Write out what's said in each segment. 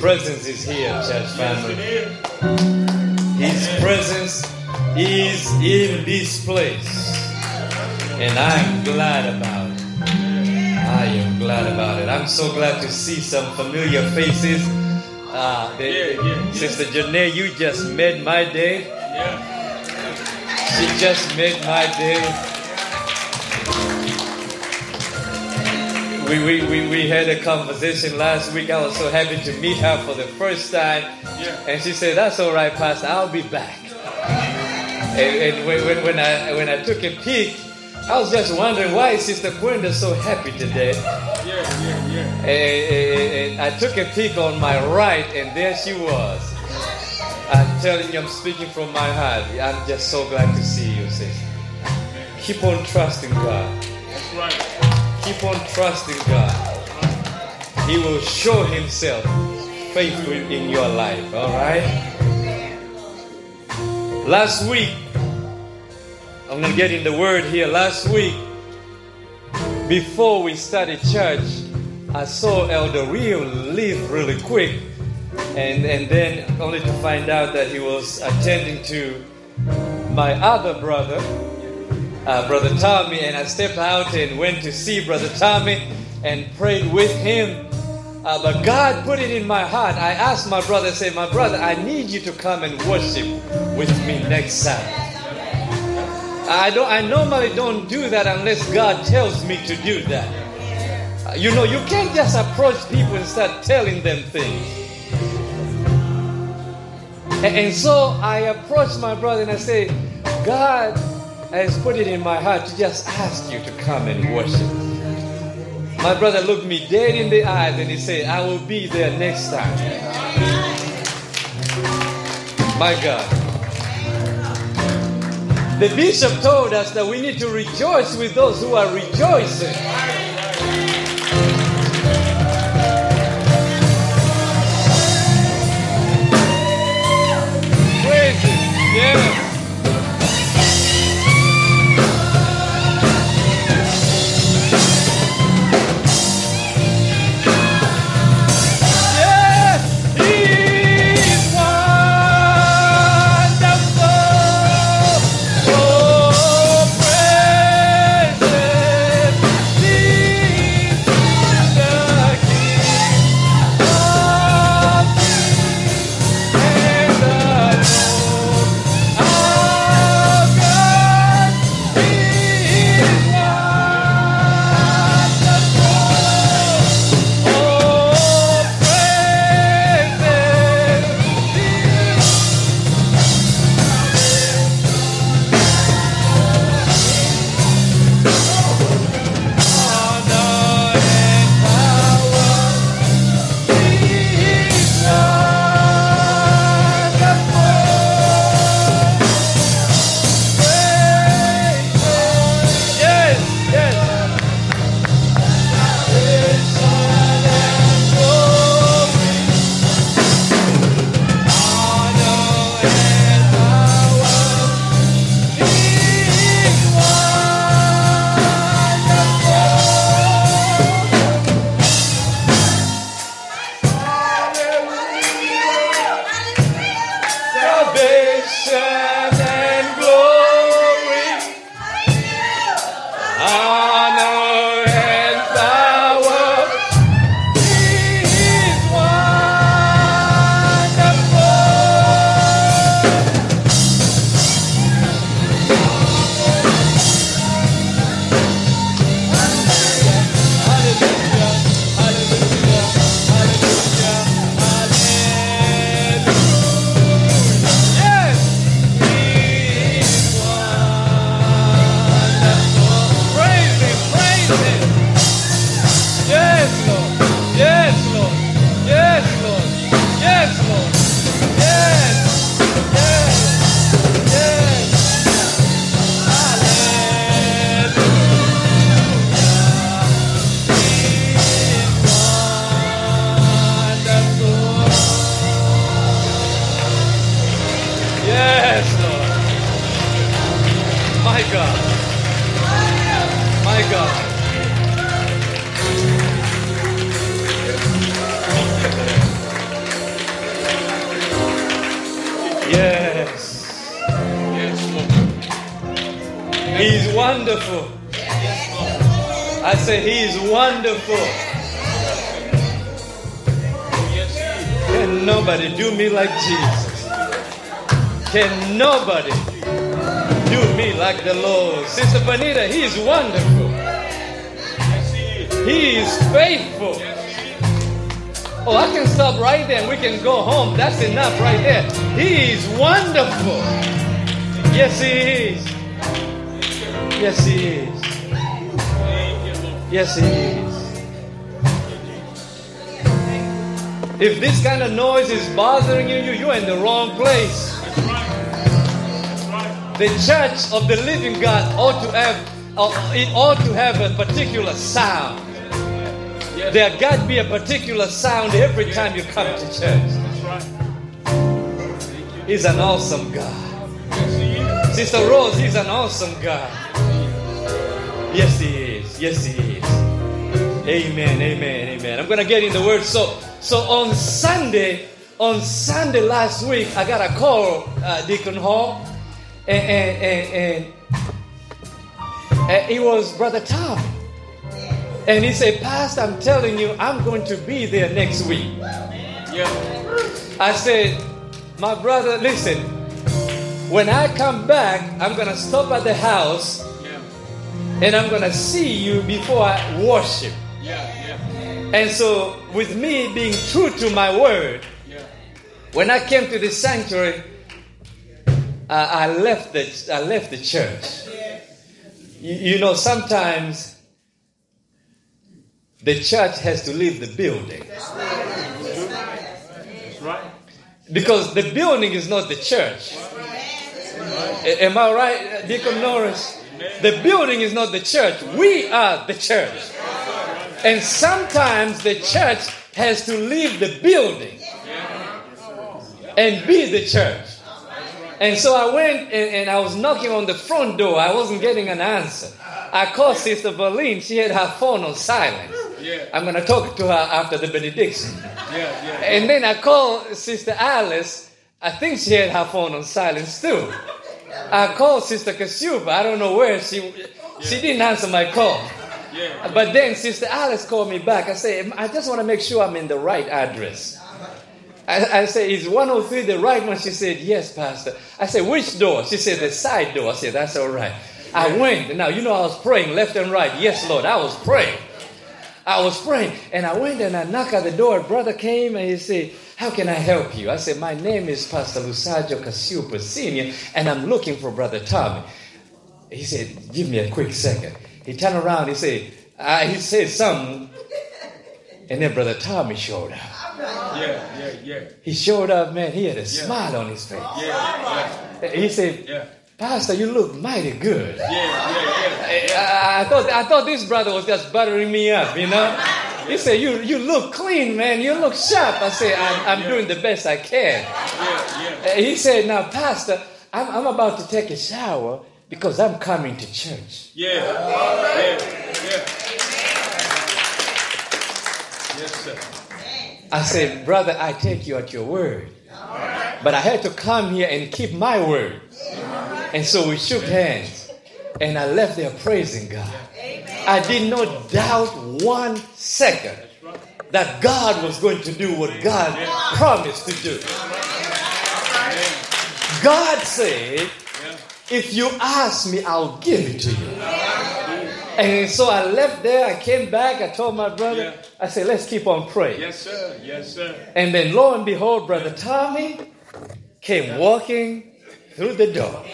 presence is here, church family. His presence is in this place. And I'm glad about it. I am glad about it. I'm so glad to see some familiar faces. Uh, they, Yeah, yeah, yeah. Sister Janae, you just made my day. Yeah. She just made my day. We, we, we, we had a conversation last week. I was so happy to meet her for the first time. Yeah. And she said, That's all right, Pastor, I'll be back. And, and when, when, when, I, when I took a peek, I was just wondering why is Sister Gwenda so happy today. Yeah, yeah, yeah. And, and- I took a peek on my right, and there she was. I'm telling you, I'm speaking from my heart. I'm just so glad to see you, sis. Keep on trusting God. That's right. Keep on trusting God. He will show Himself faithful in your life, all right? Last week, I'm going to get in the word here. Last week, before we started church, I saw Elder Rio leave really quick, and, and then only to find out that he was attending to my other brother, uh, Brother Tommy, and I stepped out and went to see Brother Tommy and prayed with him. Uh, but God put it in my heart. I asked my brother, I said, My brother, I need you to come and worship with me next Sabbath. I don't. I normally don't do that unless God tells me to do that. Uh, You know, you can't just approach people and start telling them things. And, and so I approached my brother and I say, God has put it in my heart to just ask you to come and worship. My brother looked me dead in the eyes and he said, I will be there next time. My God. The bishop told us that we need to rejoice with those who are rejoicing. Nobody do me like the Lord? Sister Bonita, He is wonderful. He is. Faithful. Oh, I can stop right there and we can go home. That's enough right there. He is wonderful. Yes, He is. Yes, He is. Yes, He is. If this kind of noise is bothering you- you're in the wrong place. The church of the living God ought to have, uh, it ought to have a particular sound. There got to be a particular sound every time you come to church. He's an awesome God. Sister Rose, He's an awesome God. Yes, He is. Yes, He is. Amen. Amen. Amen. I'm gonna get in the word. So, so on Sunday, on Sunday last week, I got a call, uh, Deacon Hall, and and and, and, it was Brother Tom, and he said, Pastor, I'm telling you, I'm going to be there next week. Yeah. I said, My brother, listen, when I come back, I'm going to stop at the house Yeah. and I'm going to see you before I worship. Yeah. Yeah. And so, with me being true to my word, Yeah. when I came to the sanctuary, I, I left the I left the church. You, you know, sometimes the church has to leave the building because the building is not the church. Am I right, Deacon Norris? The building is not the church. We are the church. And sometimes the church has to leave the building and be the church. And so I went and, and I was knocking on the front door. I wasn't getting an answer. I called Sister Verlene. She had her phone on silent. Yeah. I'm going to talk to her after the benediction. Yeah. Yeah. And then I called Sister Alice. I think she had her phone on silence too. I called Sister Kasuba. I don't know where she she didn't answer my call. Yeah. But then Sister Alice called me back. I said, I just want to make sure I'm in the right address. I, I said, is 103 the right one? She said, yes, Pastor. I said, which door? She said, the side door. I said, that's all right. I went. Now, you know, I was praying left and right. Yes, Lord, I was praying. I was praying. And I went and I knocked at the door. Brother came and he said, how can I help you? I said, my name is Pastor Lusajo Kasiupa Sr., and I'm looking for Brother Tommy. He said, give me a quick second. He turned around. He said, uh, he said something. And then Brother Tommy showed up. Yeah. Yeah. Yeah. He showed up, man. He had a smile on his face. Yeah. He said, Yeah. Pastor, you look mighty good. Yeah. Yeah. Yeah. I, I thought I thought this brother was just buttering me up, you know. He said, "You you look clean, man. You look sharp." I said, "I'm, I'm doing the best I can." Yeah. Yeah. Uh, He said, "Now, Pastor, I'm, I'm about to take a shower because I'm coming to church." Yeah. Yeah. Yeah. Yes, sir. I said, "Brother, I take you at your word, but I had to come here and keep my word." And so we shook hands, and I left there praising God. I did not doubt one second that God was going to do what God promised to do. God said, If you ask me, I'll give it to you. And so I left there, I came back, I told my brother, Yeah. I said, let's keep on praying. Yes, sir. Yes, sir. And then lo and behold, Brother Tommy came walking through the door.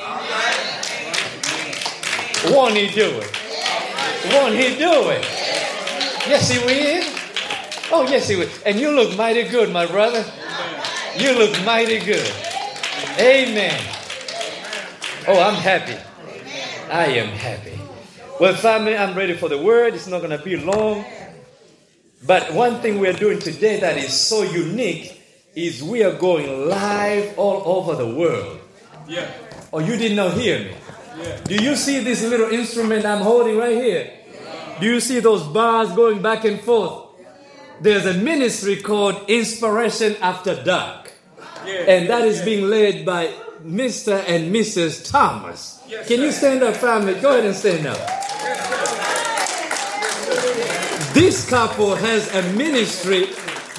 Won't he do it? Won't he do it? Yes, he will. Oh, yes, he will. And you look mighty good, my brother. You look mighty good. Amen. Oh, I'm happy. I am happy. Well, family, I'm ready for the word. It's not going to be long. But one thing we are doing today that is so unique is we are going live all over the world. Yeah. Oh, you did not hear me. Yeah. Do you see this little instrument I'm holding right here? Do you see those bars going back and forth? There's a ministry called Inspiration After Dark, Yeah. and that is being led by Mr. and Mrs. Thomas. Yes, Can you stand up, family? Go ahead and stand up. This couple has a ministry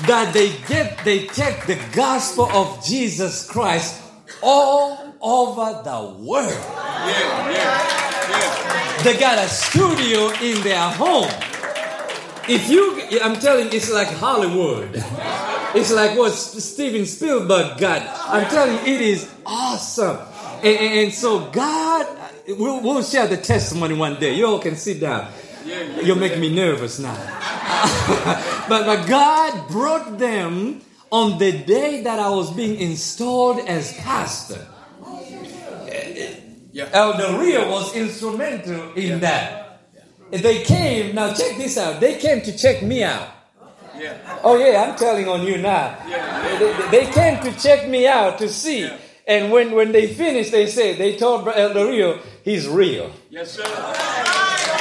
that they get, they take the gospel of Jesus Christ all over the world. Yeah, yeah, yeah. They got a studio in their home. If you, I'm telling it's like Hollywood. It's like what Steven Spielberg got. I'm telling you, it is awesome. And, and- and so God, we'll, we'll share the testimony one day. You all can sit down. You're making me nervous now. but, but God brought them on the day that I was being installed as pastor. Yeah. Elder was instrumental in that. They came, now check this out. They came to check me out. Yeah. Oh, yeah, I'm telling on you now. Yeah. They, they came to check me out to see. Yeah. And when, when they finished, they said, they told Elder Rio, he's real. Yes, sir.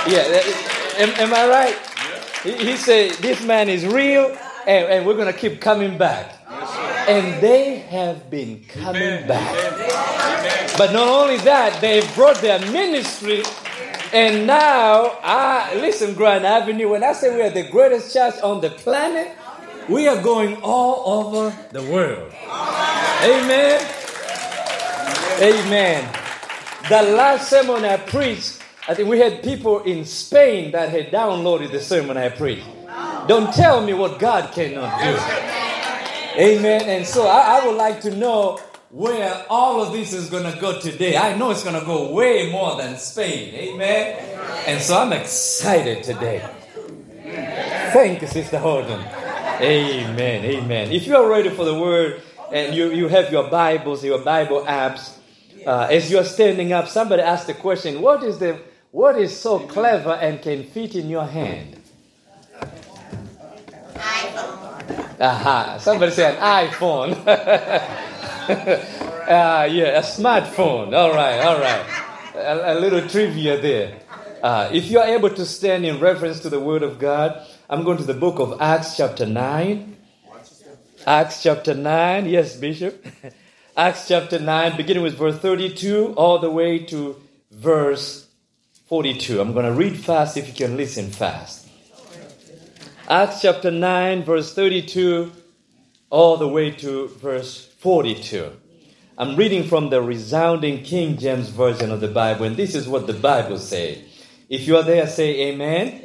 Yeah, am, am I right? He, he said, this man is real, and, and we're going to keep coming back. Yes. And they have been coming Amen. back. Amen. But not only that, they've brought their ministry, and now, I listen, Grand Avenue. When I say we are the greatest church on the planet, we are going all over the world. Amen. Amen. The last sermon I preached, I think we had people in Spain that had downloaded the sermon I preached. Don't tell me what God cannot do. Amen. And so I, I would like to know where all of this is going to go today. I know it's going to go way more than Spain. Amen. And so I'm excited today. Thank you, Sister Holden. Amen. Amen. If you are ready for the word and you, you have your Bibles, your Bible apps, uh, as you're standing up, somebody asked the question, what is the what is so clever and can fit in your hand? Aha. Somebody said iPhone. Ah, yeah, a smartphone. All right, all right. A, a little trivia there. Uh, if you are able to stand in reference to the Word of God, I'm going to the book of Acts, chapter 9. Acts, chapter 9. Yes, Bishop. Acts, chapter 9, beginning with verse 32 all the way to verse 42. I'm going to read fast if you can listen fast. Acts chapter 9, verse 32, all the way to verse 42. I'm reading from the resounding King James Version of the Bible, and this is what the Bible says. If you are there, say amen.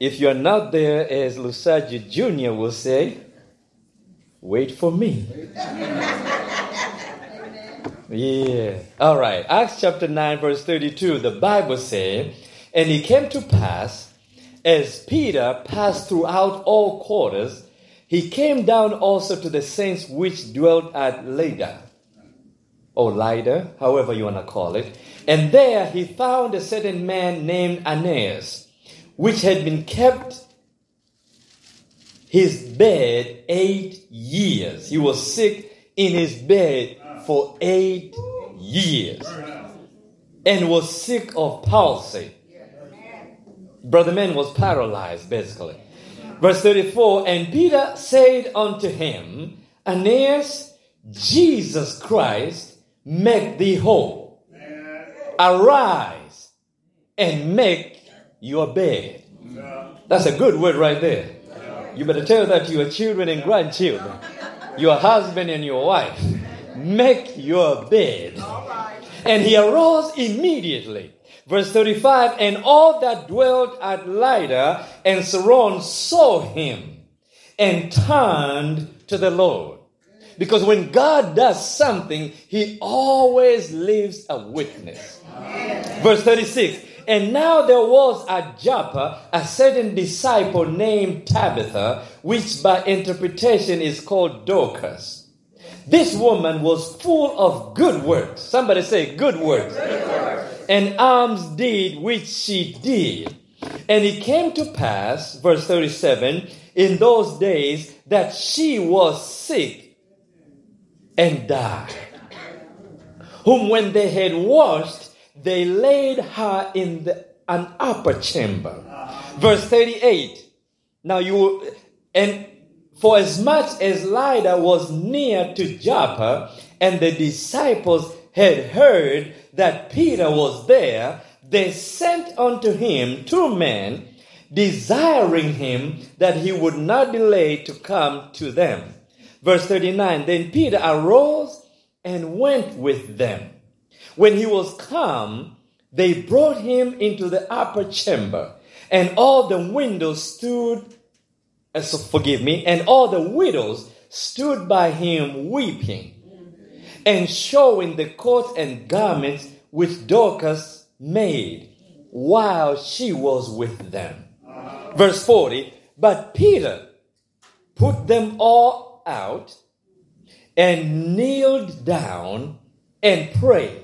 If you are not there, as Lusaji Jr. will say, wait for me. Yeah. All right. Acts chapter 9, verse 32, the Bible says, And it came to pass, as Peter passed throughout all quarters, he came down also to the saints which dwelt at Lydda, or Lydda, however you want to call it. And there he found a certain man named Aeneas, which had been kept his bed eight years. He was sick in his bed for eight years and was sick of palsy. Brother Man was paralyzed, basically. Verse 34 And Peter said unto him, Aeneas, Jesus Christ, make thee whole. Arise and make your bed. That's a good word right there. You better tell that to your children and grandchildren, your husband and your wife. Make your bed. And he arose immediately. Verse 35 And all that dwelt at Lydda and Saron saw him and turned to the Lord. Because when God does something, he always leaves a witness. Verse 36 And now there was at Joppa a certain disciple named Tabitha, which by interpretation is called Dorcas. This woman was full of good works. Somebody say, good works. And alms deed which she did. And it came to pass, verse 37, in those days that she was sick and died. Whom when they had washed, they laid her in the, an upper chamber. Verse 38. Now you, and for as much as Lydda was near to Joppa, and the disciples had heard that Peter was there, they sent unto him two men, desiring him that he would not delay to come to them. Verse 39 Then Peter arose and went with them. When he was come, they brought him into the upper chamber, and all the windows stood, uh, so forgive me, and all the widows stood by him weeping, and showing the coats and garments which Dorcas made while she was with them. Verse 40 But Peter put them all out and kneeled down and prayed.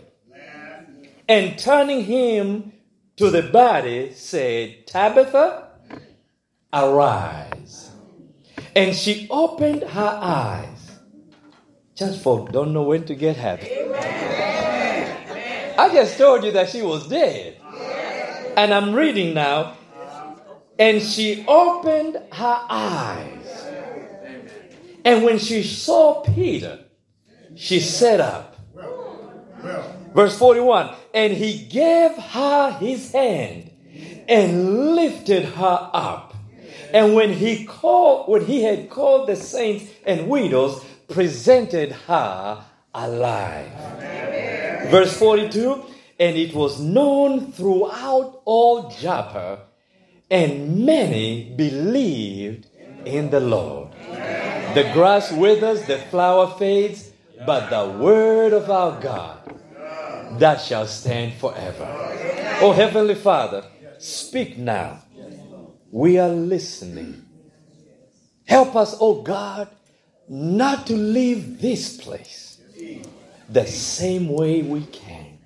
And turning him to the body, said, Tabitha, arise. And she opened her eyes. Just folk don't know when to get happy. I just told you that she was dead. And I'm reading now. And she opened her eyes. And when she saw Peter, she sat up. Verse 41 And he gave her his hand and lifted her up. And when he called, when he had called the saints and widows, presented her alive. Verse 42 And it was known throughout all Joppa, and many believed in the Lord. The grass withers, the flower fades, but the word of our God that shall stand forever. Oh, Heavenly Father, speak now. We are listening. Help us, oh God, not to leave this place the same way we came.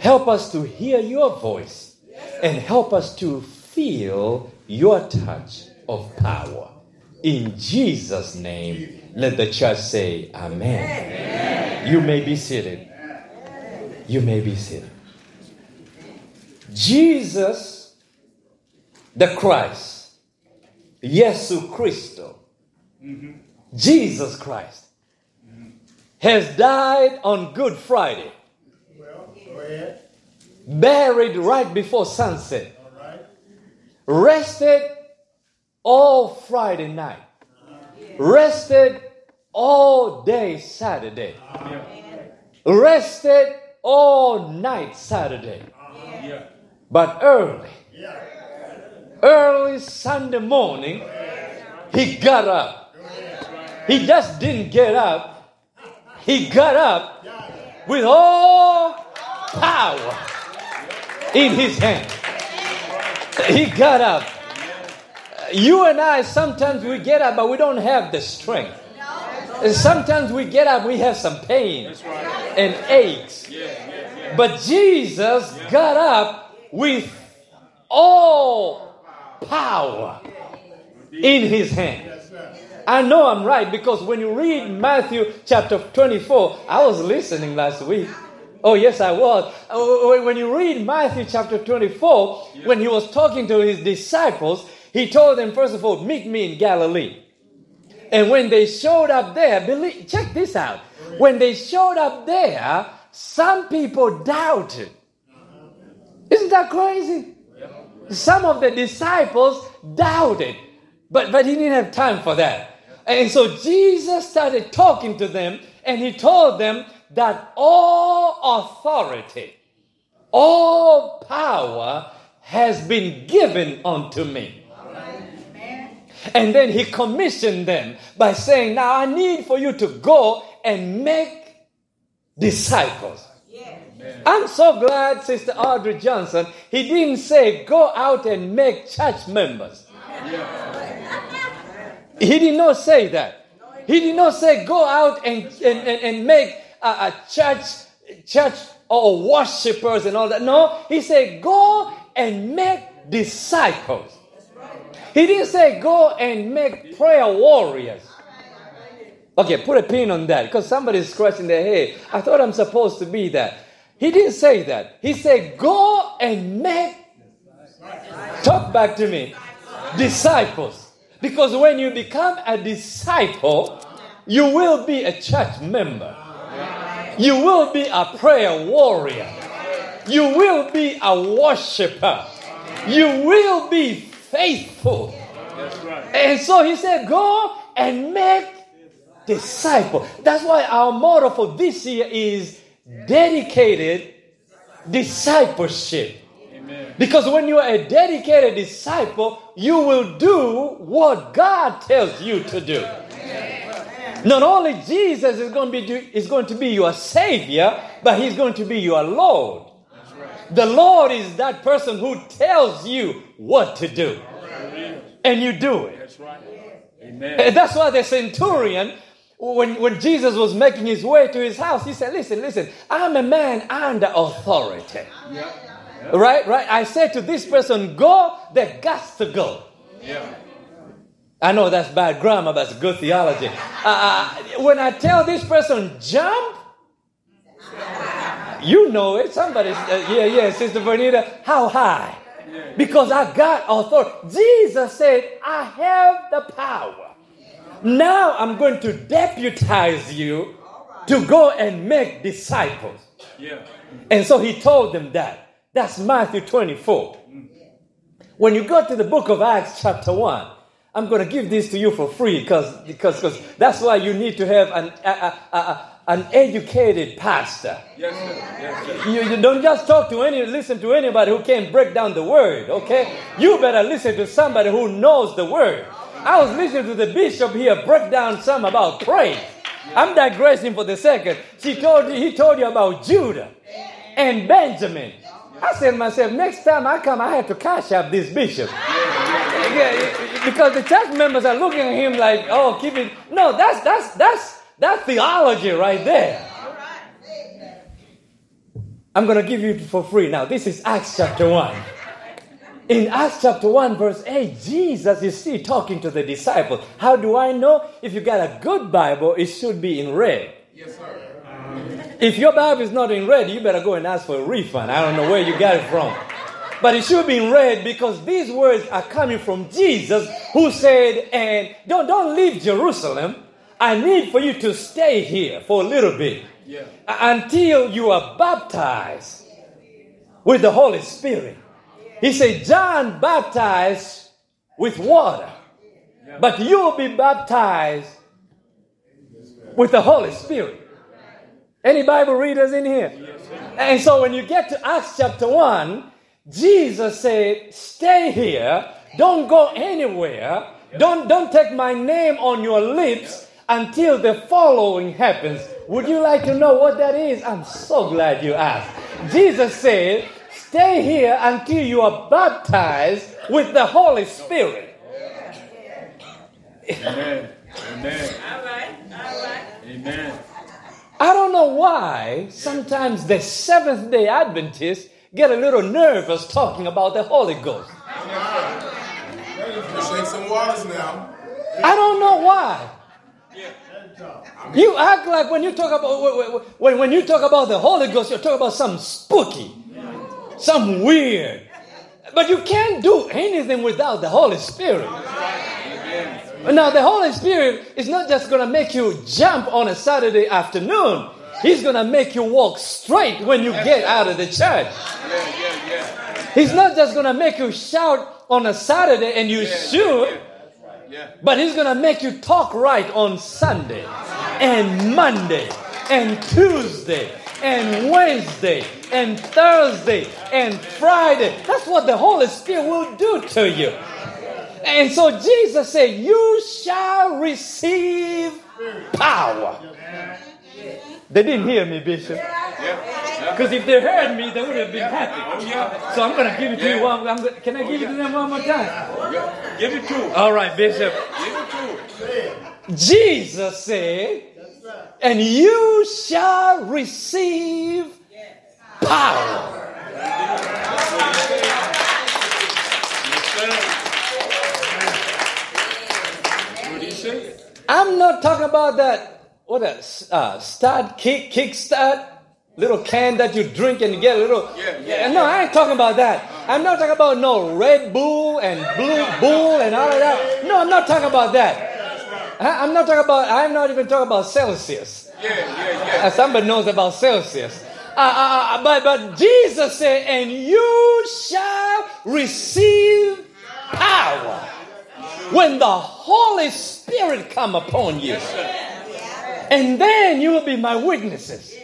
Help us to hear your voice and help us to feel your touch of power. In Jesus' name, let the church say, Amen. You may be seated. You may be seated. Jesus, the Christ, Yesu Christo, Jesus Christ, has died on Good Friday, Well, go ahead. buried right before sunset, rested all Friday night, rested all day Saturday, rested all night Saturday. But early, early Sunday morning, he got up. He just didn't get up, he got up with all power in his hand. He got up. You and I, sometimes we get up, but we don't have the strength. And sometimes we get up, we have some pain and aches. But Jesus got up with all power in his hand. I know I'm right because when you read Matthew chapter 24, I was listening last week. Oh, yes, I was. Uh, When you read Matthew chapter 24, when he was talking to his disciples, he told them, first of all, meet me in Galilee. And when they showed up there, believe, check this out. When they showed up there, some people doubted. Isn't that crazy? Some of the disciples doubted, but, but he didn't have time for that. And so Jesus started talking to them and he told them that all authority, all power has been given unto me. And then he commissioned them by saying, Now I need for you to go and make disciples. I'm so glad, Sister Audrey Johnson, he didn't say go out and make church members. He did not say that. He did not say go out and, and, and, and make a, a church, church or worshippers and all that. No, he said go and make disciples. He didn't say go and make prayer warriors. Okay, put a pin on that because somebody's scratching their head. I thought I'm supposed to be that. He didn't say that. He said, Go and make, talk back to me, disciples. Because when you become a disciple, you will be a church member. You will be a prayer warrior. You will be a worshiper. You will be faithful. That's right. And so he said, Go and make disciple. That's why our motto for this year is dedicated discipleship. Amen. Because when you are a dedicated disciple, you will do what God tells you to do. Not only Jesus is going to be is going to be your savior, but he's going to be your Lord. The Lord is that person who tells you what to do, and you do it. That's right. Amen. And that's why the centurion, when, when Jesus was making his way to his house, he said, Listen, listen, I'm a man under authority. Yeah. Right? Right? I said to this person, Go, they got to go. Yeah. I know that's bad grammar, but it's good theology. Uh, uh, when I tell this person, jump, you know it. Somebody, uh, yeah, yeah, Sister Bernita, how high? Because I got authority. Jesus said, I have the power. Now I'm going to deputize you to go and make disciples. Yeah. And so he told them that. That's Matthew 24. When you go to the book of Acts, chapter 1, I'm going to give this to you for free because because because that's why you need to have an, a, a, a, an educated pastor. Yes, sir. Yes, sir. You, you don't just talk to any, listen to anybody who can't break down the word, okay? You better listen to somebody who knows the word. I was listening to the bishop here break down some about praise. I'm digressing for the second. She told you, he told you about Judah and Benjamin. I said to myself, next time I come, I have to cash up this bishop. Yeah, because the church members are looking at him like, oh, keep it. No, that's that's that's that's theology right there. I'm going to give you for free now. This is Acts chapter 1. In Acts chapter 1, verse 8, Jesus is still talking to the disciples. How do I know? If you got a good Bible, it should be in red. Yes, sir. If your Bible is not in red, you better go and ask for a refund. I don't know where you got it from. But it should be in red because these words are coming from Jesus who said, and don't, don't leave Jerusalem. I need for you to stay here for a little bit Yeah. Uh, until you are baptized with the Holy Spirit. He said, John baptized with water, but you will be baptized with the Holy Spirit. Any Bible readers in here? And so when you get to Acts chapter 1, Jesus said, Stay here, don't go anywhere, don't, don't take my name on your lips until the following happens. Would you like to know what that is? I'm so glad you asked. Jesus said, Stay here until you are baptized with the Holy Spirit. Amen. Amen. All right, all right. Amen. I don't know why sometimes the Seventh day Adventists get a little nervous talking about the Holy Ghost. Shake some waters now. I don't know why. You act like when you talk about when, when you talk about the Holy Ghost, you're talking about something spooky, something weird. But you can't do anything without the Holy Spirit. Now, the Holy Spirit is not just going to make you jump on a Saturday afternoon. He's going to make you walk straight when you get out of the church. He's not just going to make you shout on a Saturday and you should. Yeah. But he's going to make you talk right on Sunday and Monday and Tuesday and Wednesday and Thursday and Friday. That's what the Holy Spirit will do to you. And so Jesus said, You shall receive power. They didn't hear me, Bishop. Because if they heard me, they would have been Oh, happy. yeah. So I'm going to give it to you one. I'm gonna, can I give it to them one more time? Give it to. All right, Bishop. Give it to. Jesus said, and you shall receive power. What he said. I'm not talking about that, what a uh, start, kick, kick start, little can that you drink and get a little. Yeah, yeah, no, I ain't talking about that. I'm not talking about no Red Bull and Blue Bull and all of that. No, I'm not talking about that. I'm not talking about, I'm not even talking about Celsius. Yeah, yeah, yeah. Uh, somebody knows about Celsius. Uh, uh, uh, but, but Jesus said, and you shall receive power when the Holy Spirit come upon you. And then you will be my witnesses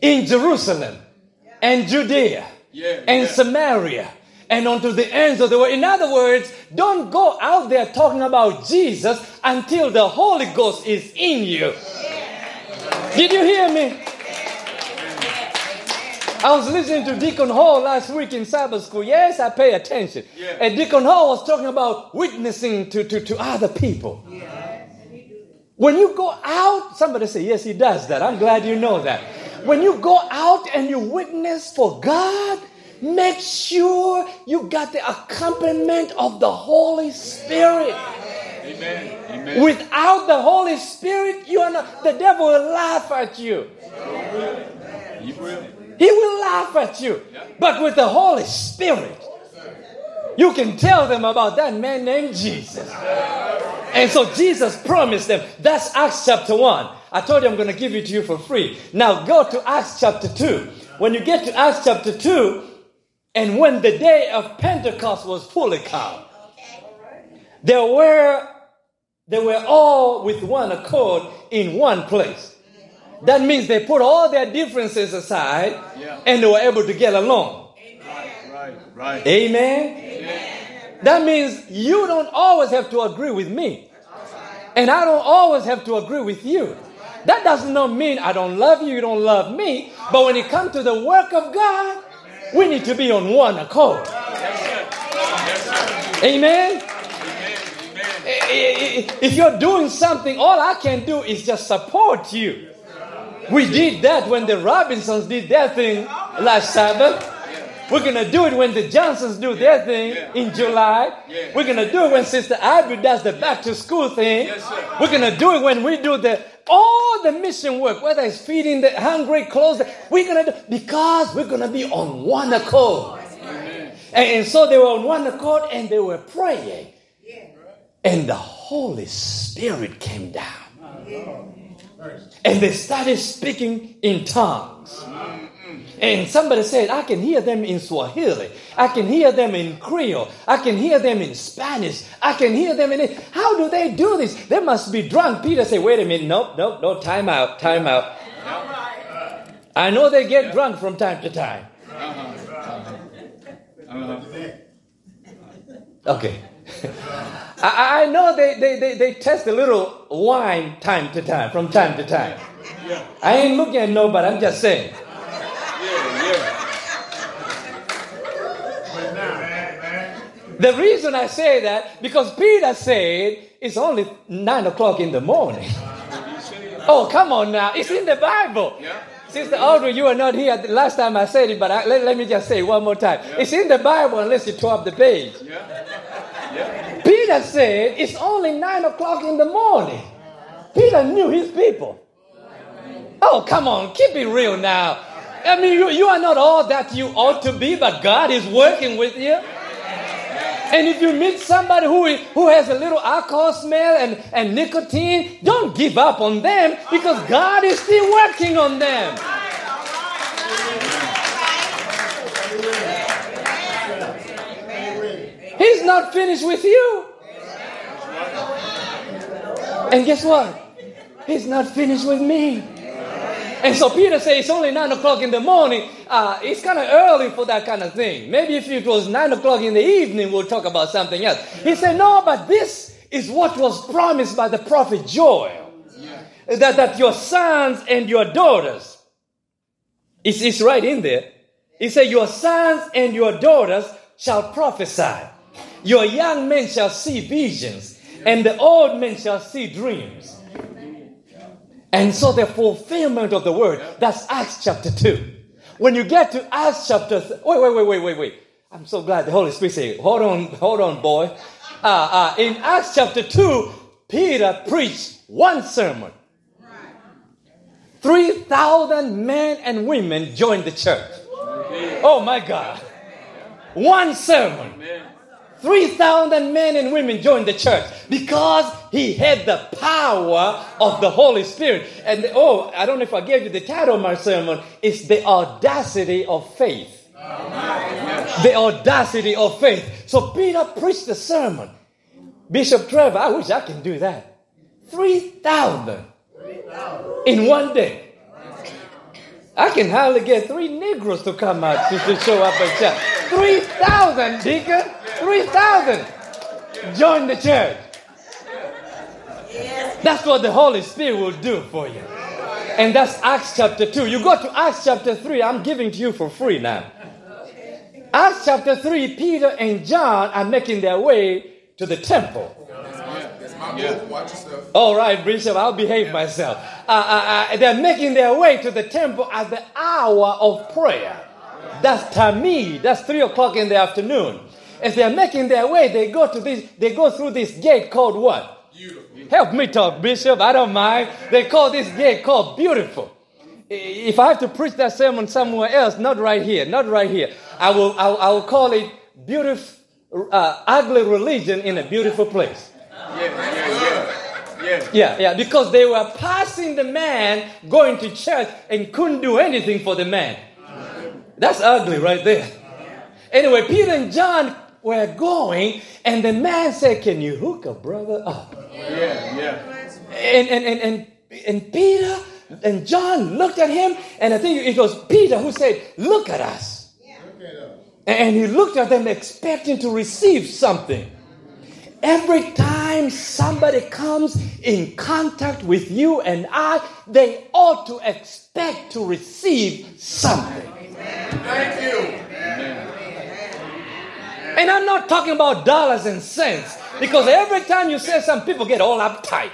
in Jerusalem and Judea and. Samaria and unto the ends of the world. In other words, don't go out there talking about Jesus until the Holy Ghost is in you. Did you hear me? I was listening to Deacon Hall last week in Sabbath school. Yes, I pay attention. And Deacon Hall was talking about witnessing to, to, to other people. When you go out, somebody say, Yes, he does that. I'm glad you know that. When you go out and you witness for God, make sure you got the accompaniment of the Holy Spirit. Amen. Amen. Without the Holy Spirit, you are not, the devil will laugh at you. He will. He will laugh at you. But with the Holy Spirit, you can tell them about that man named Jesus. And so Jesus promised them. That's Acts chapter 1. I told you I'm going to give it to you for free. Now go to Acts chapter 2. When you get to Acts chapter 2, and when the day of Pentecost was fully come, there were they were all with one accord in one place. That means they put all their differences aside Yeah. and they were able to get along. Right, right. Amen. That means you don't always have to agree with me. And I don't always have to agree with you. That does not mean I don't love you, you don't love me. But when it comes to the work of God, we need to be on one accord. Amen. If you're doing something, all I can do is just support you. We did that when the Robinsons did their thing last Sabbath. We're gonna do it when the Johnsons do their thing in July. We're gonna do it when Sister Ivory does the back to school thing. We're gonna do it when we do the all the mission work, whether it's feeding the hungry, clothes. We're gonna do because we're gonna be on one accord. And, and so they were on one accord and they were praying. And the Holy Spirit came down. And they started speaking in tongues. And somebody said, I can hear them in Swahili. I can hear them in Creole. I can hear them in Spanish. I can hear them in it. How do they do this? They must be drunk. Peter said, Wait a minute. Nope, nope, no. Time out. Time out. I know they get drunk from time to time. Uh-huh. Okay. I, I know they, they, they, they test a little wine time to time, from time to time. I ain't looking at nobody, I'm just saying. yeah, yeah. The reason I say that, because Peter said it's only 9 o'clock in the morning. Oh, come on now. It's in the Bible. Yeah. Sister Audrey, you were not here the last time I said it, but I, let, let me just say it one more time. It's in the Bible unless you tore up the page. Yeah. Yeah. Peter said it's only 9 o'clock in the morning. Peter knew his people. Oh, come on, keep it real now. I mean, you, you are not all that you ought to be, but God is working with you. And if you meet somebody who, who has a little alcohol smell and, and nicotine, don't give up on them because God is still working on them. He's not finished with you. And guess what? He's not finished with me. And so Peter says it's only nine o'clock in the morning. Uh, it's kind of early for that kind of thing. Maybe if it was nine o'clock in the evening, we'll talk about something else. He said, No, but this is what was promised by the prophet Joel that, that your sons and your daughters, it's, it's right in there. He said, Your sons and your daughters shall prophesy. Your young men shall see visions, and the old men shall see dreams. And so the fulfillment of the word, that's Acts chapter 2. When you get to Acts chapter, th- wait, wait, wait, wait, wait, wait. I'm so glad the Holy Spirit said, hold on, hold on, boy. Uh, uh, in Acts chapter 2, Peter preached one sermon. 3,000 men and women joined the church. Oh my God. One sermon. Man. 3,000 men and women joined the church because he had the power of the Holy Spirit. And oh, I don't know if I gave you the title of my sermon. It's the audacity of faith. The audacity of faith. So Peter preached the sermon. Bishop Trevor, I wish I can do that. 3,000 in one day. I can hardly get three Negroes to come out to, to show up at church. 3,000, Deacon. 3,000 join the church. That's what the Holy Spirit will do for you. And that's Acts chapter 2. You go to Acts chapter 3, I'm giving to you for free now. Acts chapter 3, Peter and John are making their way to the temple. All right, Bishop, I'll behave myself. Uh, uh, uh, they're making their way to the temple at the hour of prayer. That's Tamid. That's three o'clock in the afternoon. As they're making their way, they go to this. They go through this gate called what? Beautiful. Help me talk, Bishop. I don't mind. They call this gate called beautiful. If I have to preach that sermon somewhere else, not right here, not right here, I will. I will, I will call it beautiful, uh, ugly religion in a beautiful place. Yeah, yeah, yeah. Yeah. yeah, yeah, because they were passing the man going to church and couldn't do anything for the man. That's ugly right there. Anyway, Peter and John were going, and the man said, Can you hook a brother up? Yeah, yeah. And, and, and, and, and Peter and John looked at him, and I think it was Peter who said, Look at us. And he looked at them expecting to receive something. Every time somebody comes in contact with you and I, they ought to expect to receive something. Thank you. And I'm not talking about dollars and cents because every time you say something, people get all uptight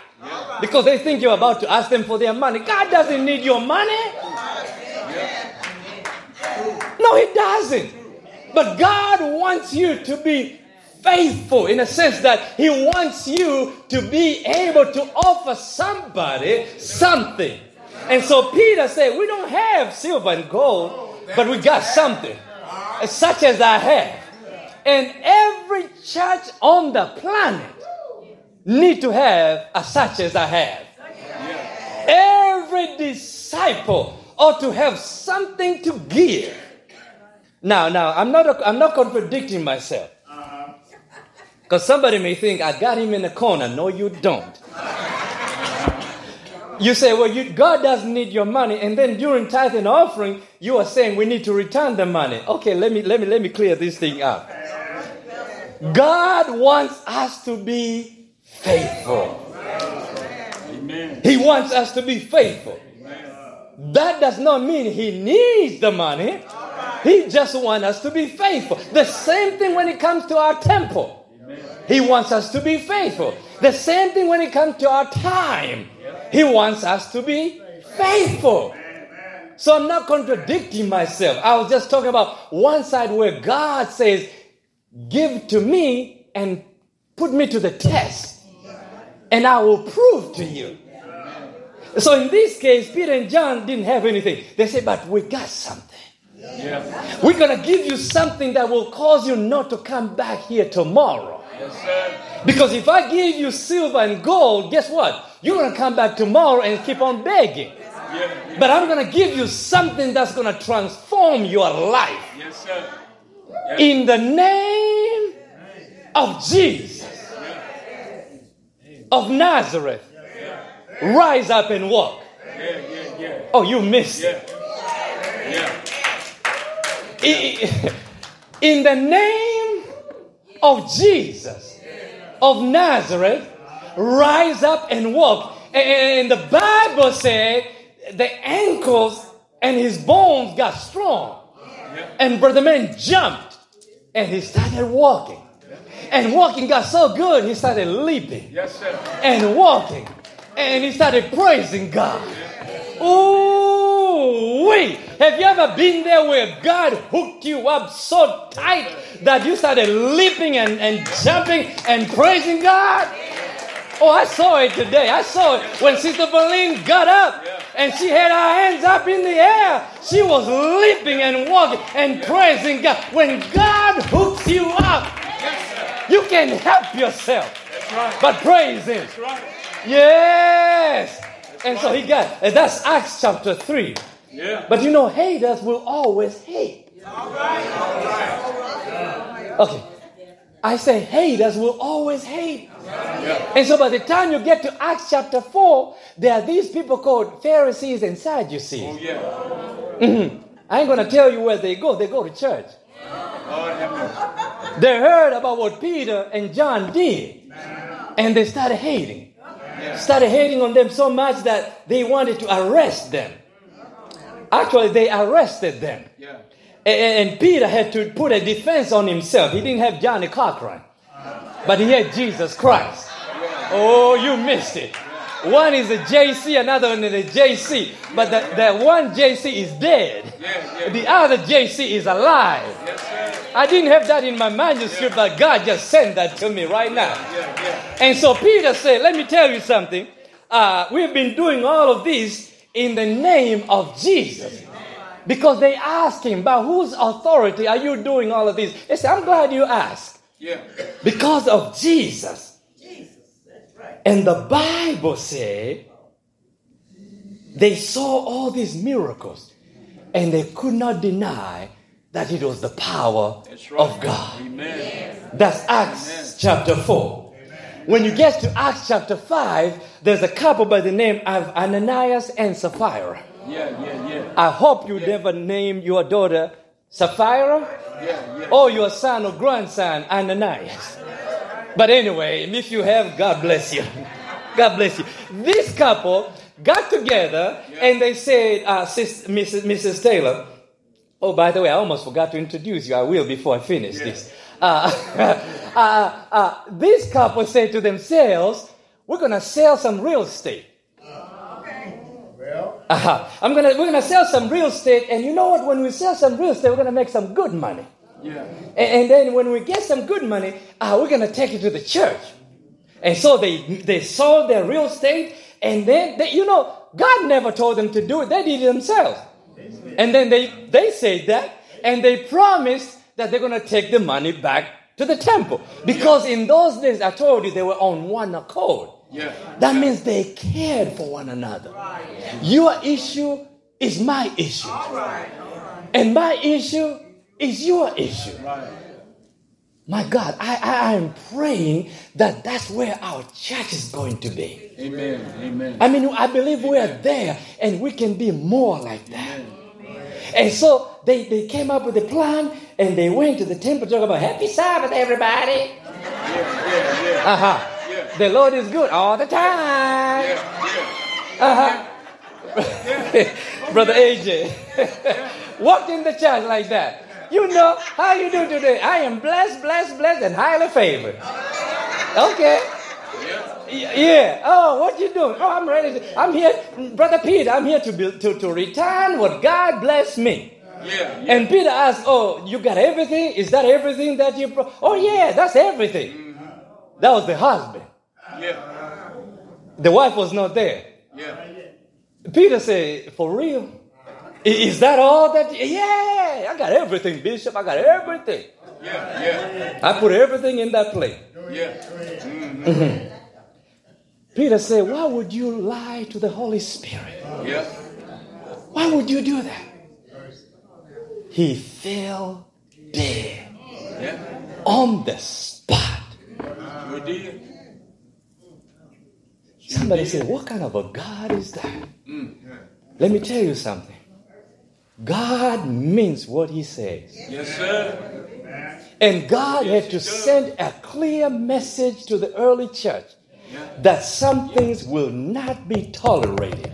because they think you're about to ask them for their money. God doesn't need your money. No, He doesn't. But God wants you to be faithful in a sense that He wants you to be able to offer somebody something. And so Peter said, We don't have silver and gold, but we got something, such as I have. And every church on the planet need to have a such as I have. Every disciple ought to have something to give. Now, now, I'm not, I'm not contradicting myself. Because somebody may think, I got him in the corner. No, you don't. You say, well, you, God doesn't need your money. And then during tithe and offering, you are saying we need to return the money. Okay, let me, let me, let me clear this thing up. God wants us to be faithful. Amen. He wants us to be faithful. Amen. That does not mean He needs the money. He just wants us to be faithful. The same thing when it comes to our temple. He wants us to be faithful. The same thing when it comes to our time. He wants us to be faithful. So I'm not contradicting myself. I was just talking about one side where God says, Give to me and put me to the test, and I will prove to you. So in this case, Peter and John didn't have anything. They said, But we got something. Yeah. We're going to give you something that will cause you not to come back here tomorrow. Yes, because if I give you silver and gold, guess what? You're going to come back tomorrow and keep on begging. But I'm going to give you something that's going to transform your life. In the name of Jesus. Of Nazareth, rise up and walk. Oh, you missed it. In the name of Jesus of Nazareth, rise up and walk. And the Bible said the ankles and his bones got strong. And Brother Man jumped and he started walking. And walking got so good, he started leaping. Yes, sir. And walking. And he started praising God. Ooh, wait. Have you ever been there where God hooked you up so tight that you started leaping and, and jumping and praising God? Oh, I saw it today. I saw it when Sister Pauline got up and she had her hands up in the air. She was leaping and walking and praising God. When God hooks you up, You can help yourself. But praise Him. Yes. And so he got, and that's Acts chapter 3. Yeah. But you know, haters will always hate. Okay. I say haters will always hate. Yeah. And so by the time you get to Acts chapter 4, there are these people called Pharisees and Sadducees. Oh, yeah. Mm-hmm. I ain't going to tell you where they go. They go to church. Oh, Have. They heard about what Peter and John did. And they started hating. Started hating on them so much that they wanted to arrest them. Actually, they arrested them. And, Peter had to put a defense on himself. He didn't have Johnnie Cochran, but he had Jesus Christ. Oh, you missed it. One is a JC, another one is a JC. But the, the one JC is dead. The other JC is alive. I didn't have that in my manuscript, but God just sent that to me right now. And so Peter said, Let me tell you something. Uh, we've been doing all of this in the name of Jesus. Because they asked him, By whose authority are you doing all of this? He said, I'm glad you asked. Yeah. Because of Jesus. And the Bible said they saw all these miracles and they could not deny that it was the power right. of God. Amen. That's Acts chapter 4. When you get to Acts chapter 5, there's a couple by the name of Ananias and Sapphira. Yeah, yeah, yeah. I hope you never name your daughter Sapphira Yeah, yeah. or your son or grandson Ananias. But anyway, if you have, God bless you. God bless you. This couple got together and they said, uh, sis, Mrs. Mrs. Taylor, oh, by the way, I almost forgot to introduce you. I will before I finish this. Uh, uh, uh, this couple said to themselves, we're going to sell some real estate. Uh-huh. I'm gonna, we're going to sell some real estate, and you know what? When we sell some real estate, we're going to make some good money. Yeah. And, and then when we get some good money, uh, we're going to take it to the church. And so they, they sold their real estate, and then, they, you know, God never told them to do it. They did it themselves. And then they, they said that, and they promise that they're going to take the money back to the temple. Because in those days, I told you, they were on one accord. Yeah. That means they cared for one another. Your issue is my issue. And my issue is your issue. My God, I, I, I am praying that that's where our church is going to be. Amen. Amen. I mean, I believe we are there and we can be more like that. And so they, they came up with a plan and they went to the temple to talk about Happy Sabbath, everybody. Yeah, yeah, yeah. Uh huh. Yeah. The Lord is good all the time. Yeah, yeah. Uh huh. Brother AJ walked in the church like that. You know how you do today. I am blessed, blessed, blessed, and highly favored. Okay. Yeah. Oh, what you doing? Oh, I'm ready. To, I'm here, brother Peter. I'm here to be, to to return what God blessed me. Yeah, yeah. And Peter asked, "Oh, you got everything? Is that everything that you?" Pro-? Oh, yeah, that's everything. Mm-hmm. That was the husband. Yeah. The wife was not there. Yeah. Peter said, For real? Is that all that? Yeah, I got everything, Bishop. I got everything. Yeah, yeah. I put everything in that plate. Yeah. Mm-hmm. Mm-hmm. Peter said, Why would you lie to the Holy Spirit? Yeah. Why would you do that? He fell dead Yeah. on the spot. Somebody said, What kind of a God is that? Let me tell you something. God means what he says. Yes, sir. And God had to send a clear message to the early church that some things will not be tolerated.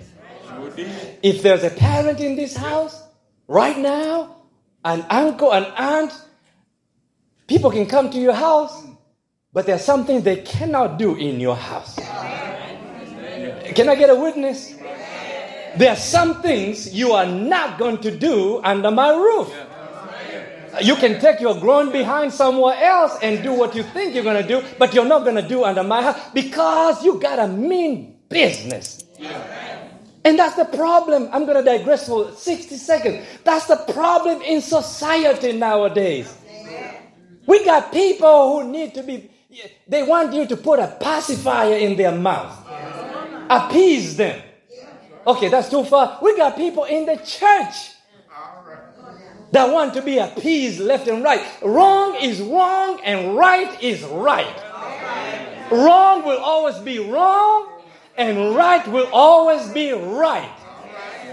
If there's a parent in this house right now, an uncle, an aunt, people can come to your house, but there's something they cannot do in your house. Can I get a witness? There are some things you are not going to do under my roof. You can take your grown behind somewhere else and do what you think you're going to do, but you're not going to do under my house because you got a mean business. And that's the problem. I'm going to digress for 60 seconds. That's the problem in society nowadays. We got people who need to be, they want you to put a pacifier in their mouth, appease them. Okay, that's too far. We got people in the church that want to be appeased left and right. Wrong is wrong and right is right. Wrong will always be wrong and right will always be right.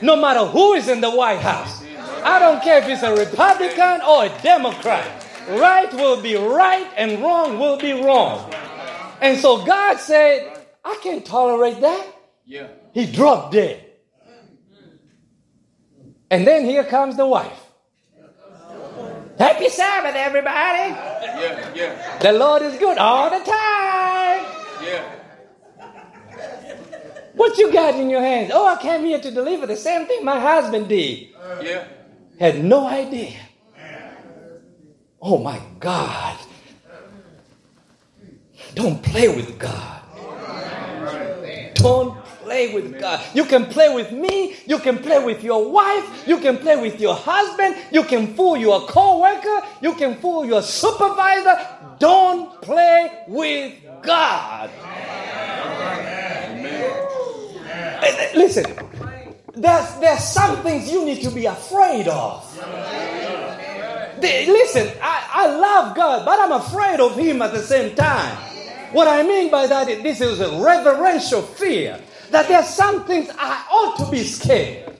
No matter who is in the White House. I don't care if it's a Republican or a Democrat. Right will be right and wrong will be wrong. And so God said, I can't tolerate that. Yeah. He dropped dead. And then here comes the wife. Happy Sabbath, everybody. Yeah. Yeah. The Lord is good all the time. Yeah. What you got in your hands? Oh, I came here to deliver the same thing my husband did. Yeah. Had no idea. Oh my God. Don't play with God. Don't play with God. You can play with me, you can play with your wife, you can play with your husband, you can fool your co-worker, you can fool your supervisor. Don't play with God. Eh, Listen, there's, there's some things you need to be afraid of. Listen, I, I love God, but I'm afraid of Him at the same time. What I mean by that is this is a reverential fear that there are some things I ought to be scared.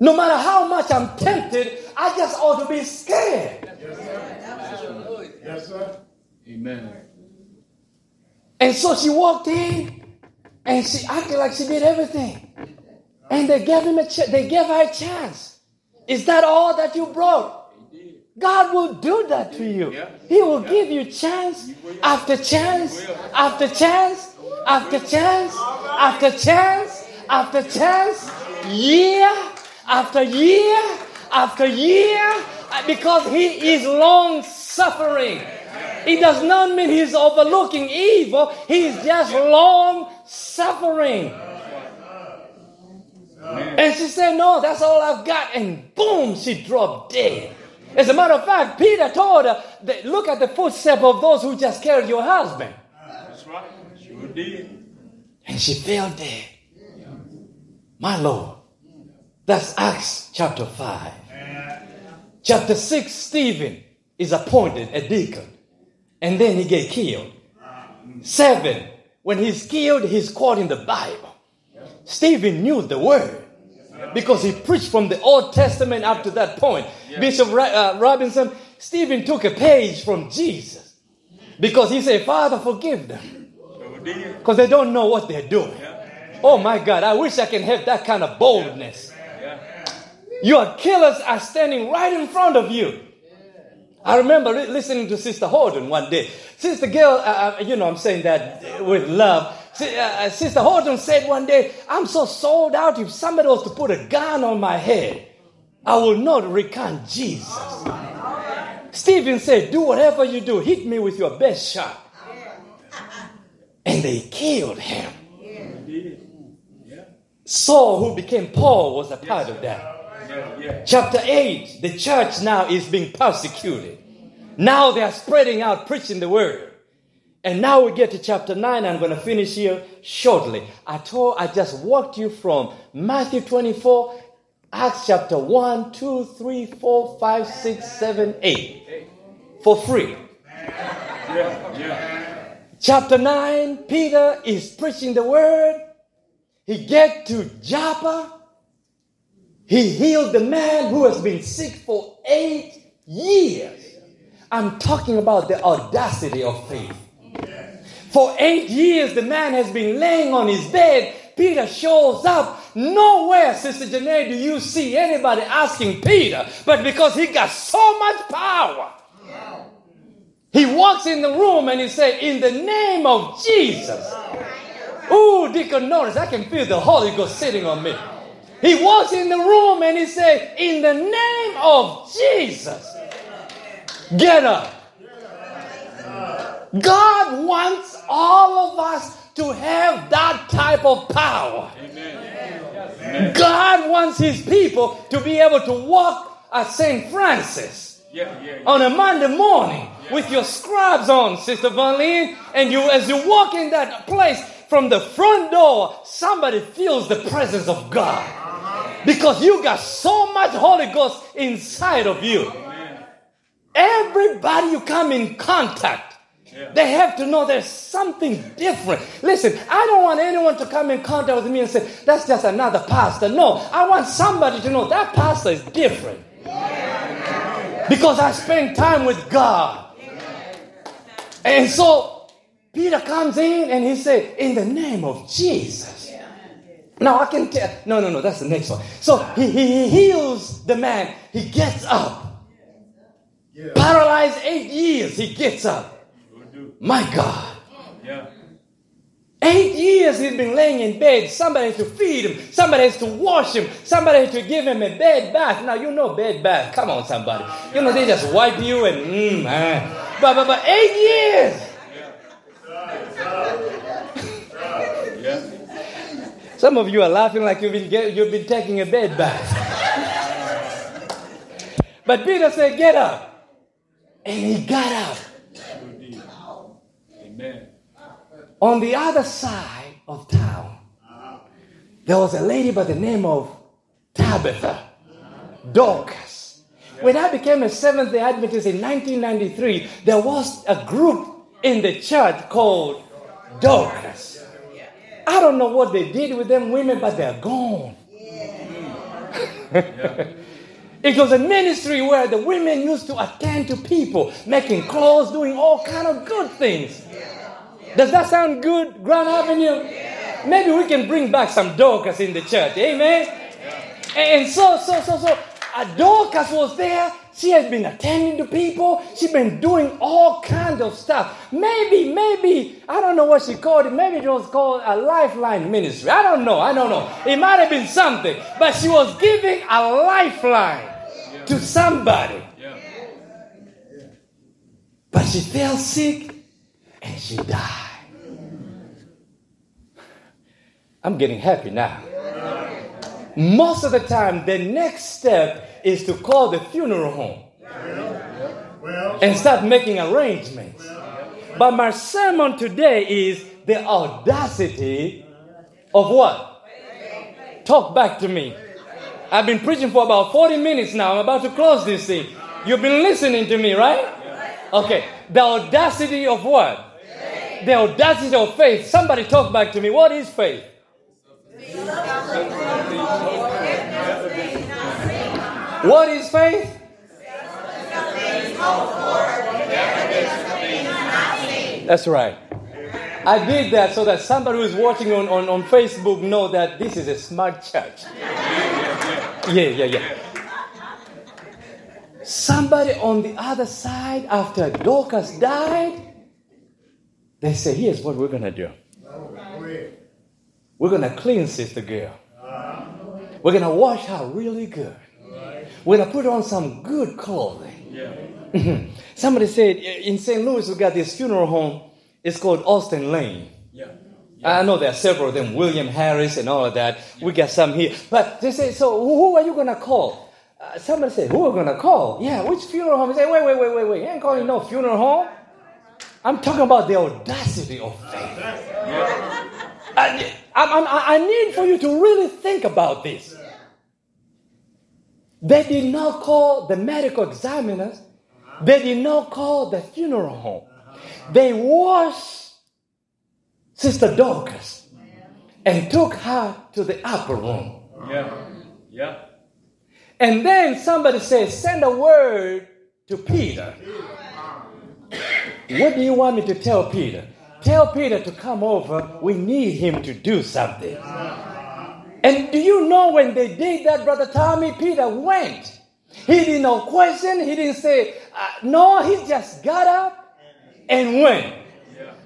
No matter how much I'm tempted, I just ought to be scared. Yes, sir. Amen. And so she walked in and she acted like she did everything. And they gave him a ch- they gave her a chance. Is that all that you brought? God will do that to you. He will give you chance after chance after chance after chance after chance after chance, year after year after year, uh, because He is long suffering. It does not mean He's overlooking evil, He's just long suffering. And she said, No, that's all I've got. And boom, she dropped dead. As a matter of fact, Peter told her, that, Look at the footstep of those who just killed your husband. That's right. Sure did. And she fell dead. My Lord. That's Acts chapter 5. Chapter 6, Stephen is appointed a deacon. And then he get killed. Seven, when he's killed, he's quoting the Bible. Stephen knew the word because he preached from the Old Testament up to that point. Bishop uh, Robinson, Stephen took a page from Jesus because he said, Father, forgive them. Because they don't know what they're doing. Oh my God, I wish I can have that kind of boldness. Yeah. Your killers are standing right in front of you. I remember li- listening to Sister Horton one day. Sister Girl, uh, uh, you know, I'm saying that with love. Uh, uh, Sister Horton said one day, I'm so sold out, if somebody was to put a gun on my head, I will not recant Jesus. Stephen said, Do whatever you do, hit me with your best shot. And they killed him. Saul, who became Paul, was a part of that. Yeah. Yeah. Chapter 8, the church now is being persecuted. Now they are spreading out, preaching the word. And now we get to chapter 9. I'm going to finish here shortly. I told, I just walked you from Matthew 24, Acts chapter 1, 2, 3, 4, 5, 6, 7, 8 for free. Yeah. Yeah. Chapter 9, Peter is preaching the word. He get to Joppa. He healed the man who has been sick for eight years. I'm talking about the audacity of faith. For eight years, the man has been laying on his bed. Peter shows up. Nowhere, Sister Janae, do you see anybody asking Peter, but because he got so much power. He walks in the room and he said, In the name of Jesus. Ooh, Deacon Norris, I can feel the Holy Ghost sitting on me. He walks in the room and he said, In the name of Jesus, get up. God wants all of us to have that type of power. God wants his people to be able to walk as St. Francis Yeah, yeah, yeah. on a Monday morning with your scrubs on, Sister Valine, and you as you walk in that place from the front door, somebody feels the presence of God. Uh-huh. Because you got so much Holy Ghost inside of you. Everybody you come in contact, they have to know there's something different. Listen, I don't want anyone to come in contact with me and say, that's just another pastor. No, I want somebody to know that pastor is different. Because I spend time with God. And so Peter comes in and he said, In the name of Jesus. Now I can tell. No, no, no, that's the next one. So he, he, he heals the man. He gets up. Paralyzed eight years, he gets up. My God. Yeah. Eight years he's been laying in bed. Somebody has to feed him. Somebody has to wash him. Somebody has to give him a bed bath. Now you know bed bath. Come on, somebody. You know they just wipe you and mm, man. But, but but eight years. Some of you are laughing like you've been get, you've been taking a bed bath. but Peter said, "Get up," and he got up. Amen. On the other side of town, there was a lady by the name of Tabitha, Dorcas. When I became a Seventh day Adventist in 1993, there was a group in the church called Dorcas. I don't know what they did with them women, but they're gone. It was a ministry where the women used to attend to people, making clothes, doing all kind of good things. Does that sound good, Grand Avenue? Maybe we can bring back some Dorcas in the church. Amen. And so, so, so, so, uh, Dorcas was there. She has been attending to people. She's been doing all kinds of stuff. Maybe, maybe, I don't know what she called it. Maybe it was called a lifeline ministry. I don't know. I don't know. It might have been something. But she was giving a lifeline to somebody. But she fell sick and she died. I'm getting happy now. Most of the time, the next step is to call the funeral home and start making arrangements. But my sermon today is the audacity of what? Talk back to me. I've been preaching for about 40 minutes now. I'm about to close this thing. You've been listening to me, right? Okay. The audacity of what? The audacity of faith. Somebody talk back to me. What is faith? What is faith? That's right. I did that so that somebody who is watching on, on, on Facebook know that this is a smart church. Yeah, yeah, yeah. Somebody on the other side, after Dorcas died, they say, here's what we're going to do. We're going to clean Sister Girl. We're going to wash her really good. We're going to put on some good clothing. Yeah. Somebody said in St. Louis, we got this funeral home. It's called Austin Layne. Yeah. I know there are several of them, William Harris and all of that. We got some here. But they say, so who are you going to call? Uh, somebody said, who are we going to call? Yeah, which funeral home? They say, wait, wait, wait, wait, wait. You ain't calling no funeral home. I'm talking about the audacity of faith. I, I, I, I need for you to really think about this. They did not call the medical examiners. They did not call the funeral home. They washed Sister Dorcas and took her to the upper room. Yeah. Yeah. And then somebody says, send a word to Peter. What do you want me to tell Peter? Tell Peter to come over. We need him to do something. And do you know when they did that, Brother Tommy? Peter went. He did not question. He didn't say, uh, no, he just got up and went.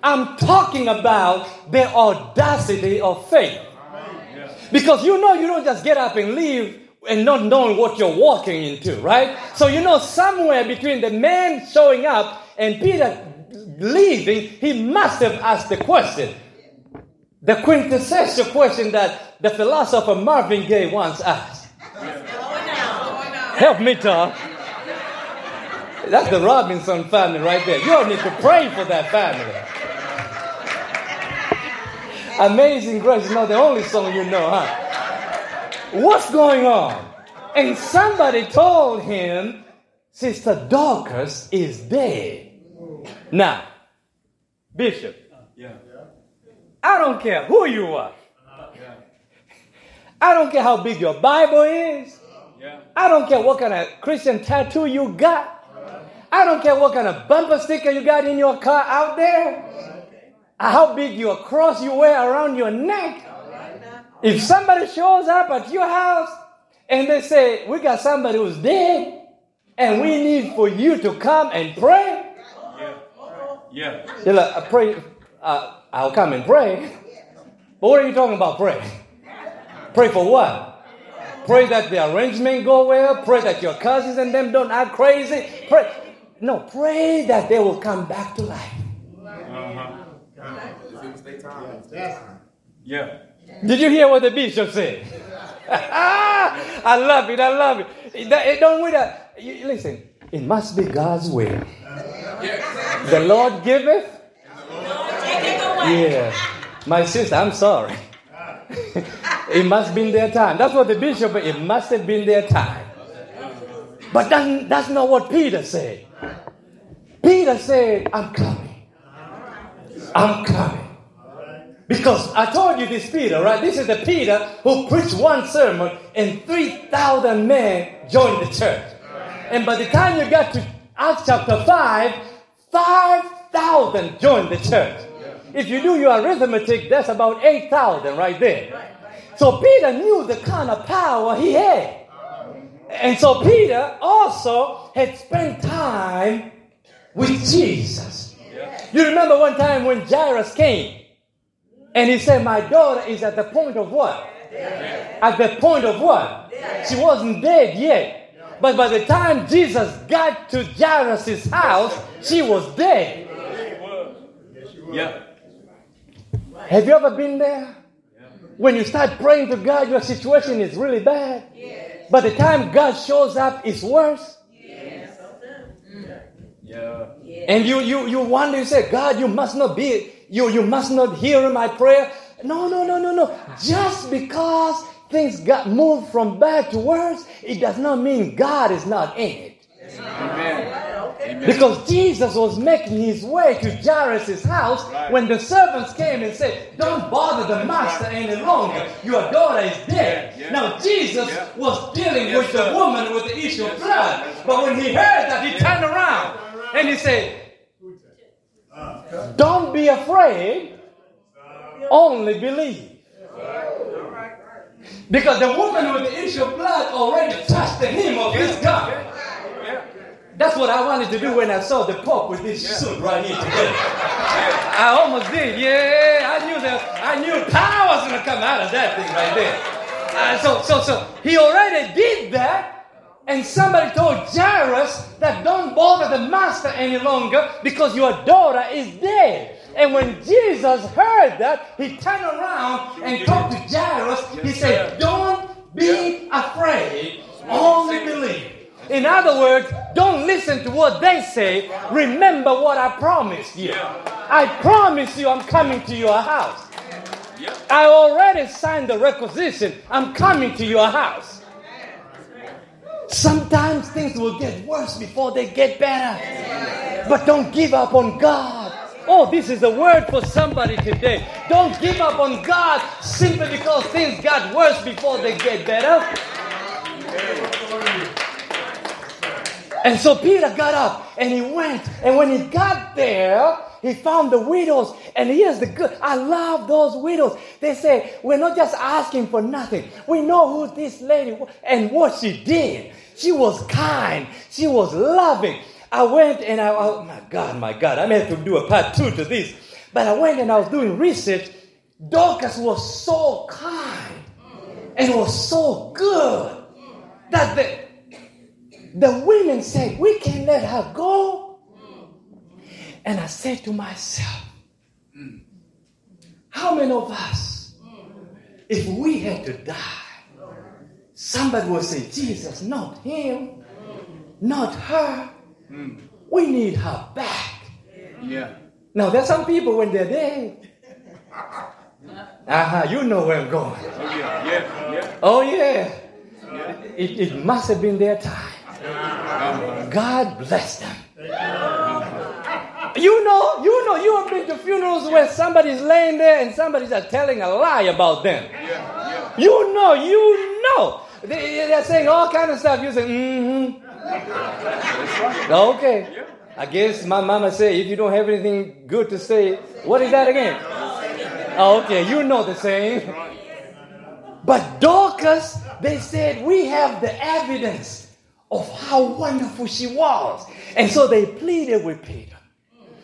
I'm talking about the audacity of faith. Because you know you don't just get up and leave and not knowing what you're walking into, right? So you know somewhere between the man showing up and Peter leaving, he must have asked the question. The quintessential question that the philosopher Marvin Gaye once asked. Help me, Tom. That's the Robinson family right there. You all need to pray for that family. Amazing Grace is not the only song you know, huh? What's going on? And somebody told him, Sister Dorcas is dead. Now, Bishop, Yeah. I don't care who you are. Yeah. I don't care how big your Bible is. Yeah. I don't care what kind of Christian tattoo you got. I don't care what kind of bumper sticker you got in your car out there. How big your cross you wear around your neck. If somebody shows up at your house and they say, We got somebody who's dead and we need for you to come and pray. Yeah. you're like, I pray, uh, I'll come and pray. But what are you talking about pray? Pray for what? Pray that the arrangement go well. Pray that your cousins and them don't act crazy. Pray. No, pray that they will come back to life. Uh-huh. Yeah. Did you hear what the bishop said? I love it. I love it. It, don't with that. Listen, it must be God's will. The Lord giveth. Yeah. My sister, I'm sorry. it must have been their time. That's what the bishop, it must have been their time. But that's, that's not what Peter said. Peter said, I'm coming. I'm coming. Because I told you this Peter, right? This is the Peter who preached one sermon and 3,000 men joined the church. And by the time you got to Acts chapter 5, 5,000 joined the church. If you do your arithmetic, that's about 8,000 right there. So Peter knew the kind of power he had. Uh-huh. And so Peter also had spent time with Jesus. You remember one time when Jairus came and he said, My daughter is at the point of what? At the point of what? She wasn't dead yet. But by the time Jesus got to Jairus' house, she was dead. Yeah. Have you ever been there? When you start praying to God, your situation is really bad. By the time God shows up, it's worse. Yeah. And you, you, you wonder, you say, God, you must not be, you, you must not hear my prayer. No, no, no, no, no. Just because things got moved from bad to worse, it does not mean God is not in it. Amen. Amen. Because Jesus was making his way to Jairus' house Right. when the servants came and said, Don't bother the master any longer. Your daughter is dead. Yeah, yeah. Now, Jesus Yeah. was dealing Yes, with the woman with the issue of blood. sir. That's But when he heard that, he Yeah. turned around and he said, uh, Don't be afraid, only believe. Because the woman with the issue of blood already touched the hem of his garment. That's what I wanted to do when I saw the Pope with this suit right here today. I almost did. Yeah, I knew that. I knew power was going to come out of that thing right there. Uh, so, so, so he already did that. And somebody told Jairus that don't bother the master any longer because your daughter is dead. And when Jesus heard that, he turned around and talked to Jairus. He said. Don't be afraid, only believe. In other words, don't listen to what they say. Remember what I promised you. I promise you I'm coming to your house. I already signed the requisition. I'm coming to your house. Sometimes things will get worse before they get better. But don't give up on God. Oh, this is a word for somebody today. Don't give up on God simply because things got worse before they get better. And so Peter got up and he went. And when he got there, he found the widows. And here's the good. I love those widows. They say, we're not just asking for nothing. We know who this lady was and what she did. She was kind. She was loving. I went and I, oh my God, my God, I may have to do a part two to this. But I went and I was doing research. Dorcas was so kind and was so good that the, the women said, We can't let her go. And I said to myself, How many of us, if we had to die, somebody would say, Jesus, not him, not her. We need her back. Yeah. Now, there's some people when they're dead. Uh-huh, you know where I'm going. Oh yeah. Yeah. Yeah. Oh, yeah. Yeah. It, it must have been their time. Uh-huh. God bless them. You know, you know, you have been to funerals where somebody's laying there and somebody's just telling a lie about them. You know, you know. They, they're saying all kind of stuff. You say, mm-hmm. Okay. I guess my mama said, if you don't have anything good to say, what is that again? Oh, okay, you know the saying. But Dorcas, they said, we have the evidence of how wonderful she was. And so they pleaded with Peter.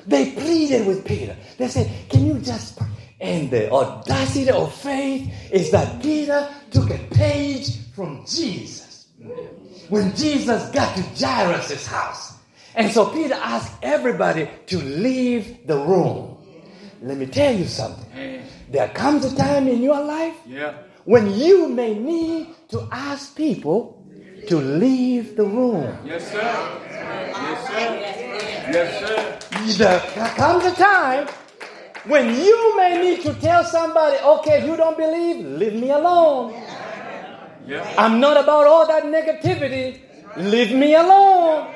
They pleaded with Peter. They said, can you just. pray?" And the audacity of faith is that Peter took a page from Jesus when Jesus got to Jairus' house. And so Peter asked everybody to leave the room. Let me tell you something. There comes a time in your life Yeah. when you may need to ask people to leave the room. Yes, sir. Yes, sir. Yes, sir. There comes a time when you may need to tell somebody, okay, you don't believe, leave me alone. Yeah. I'm not about all that negativity. Leave me alone.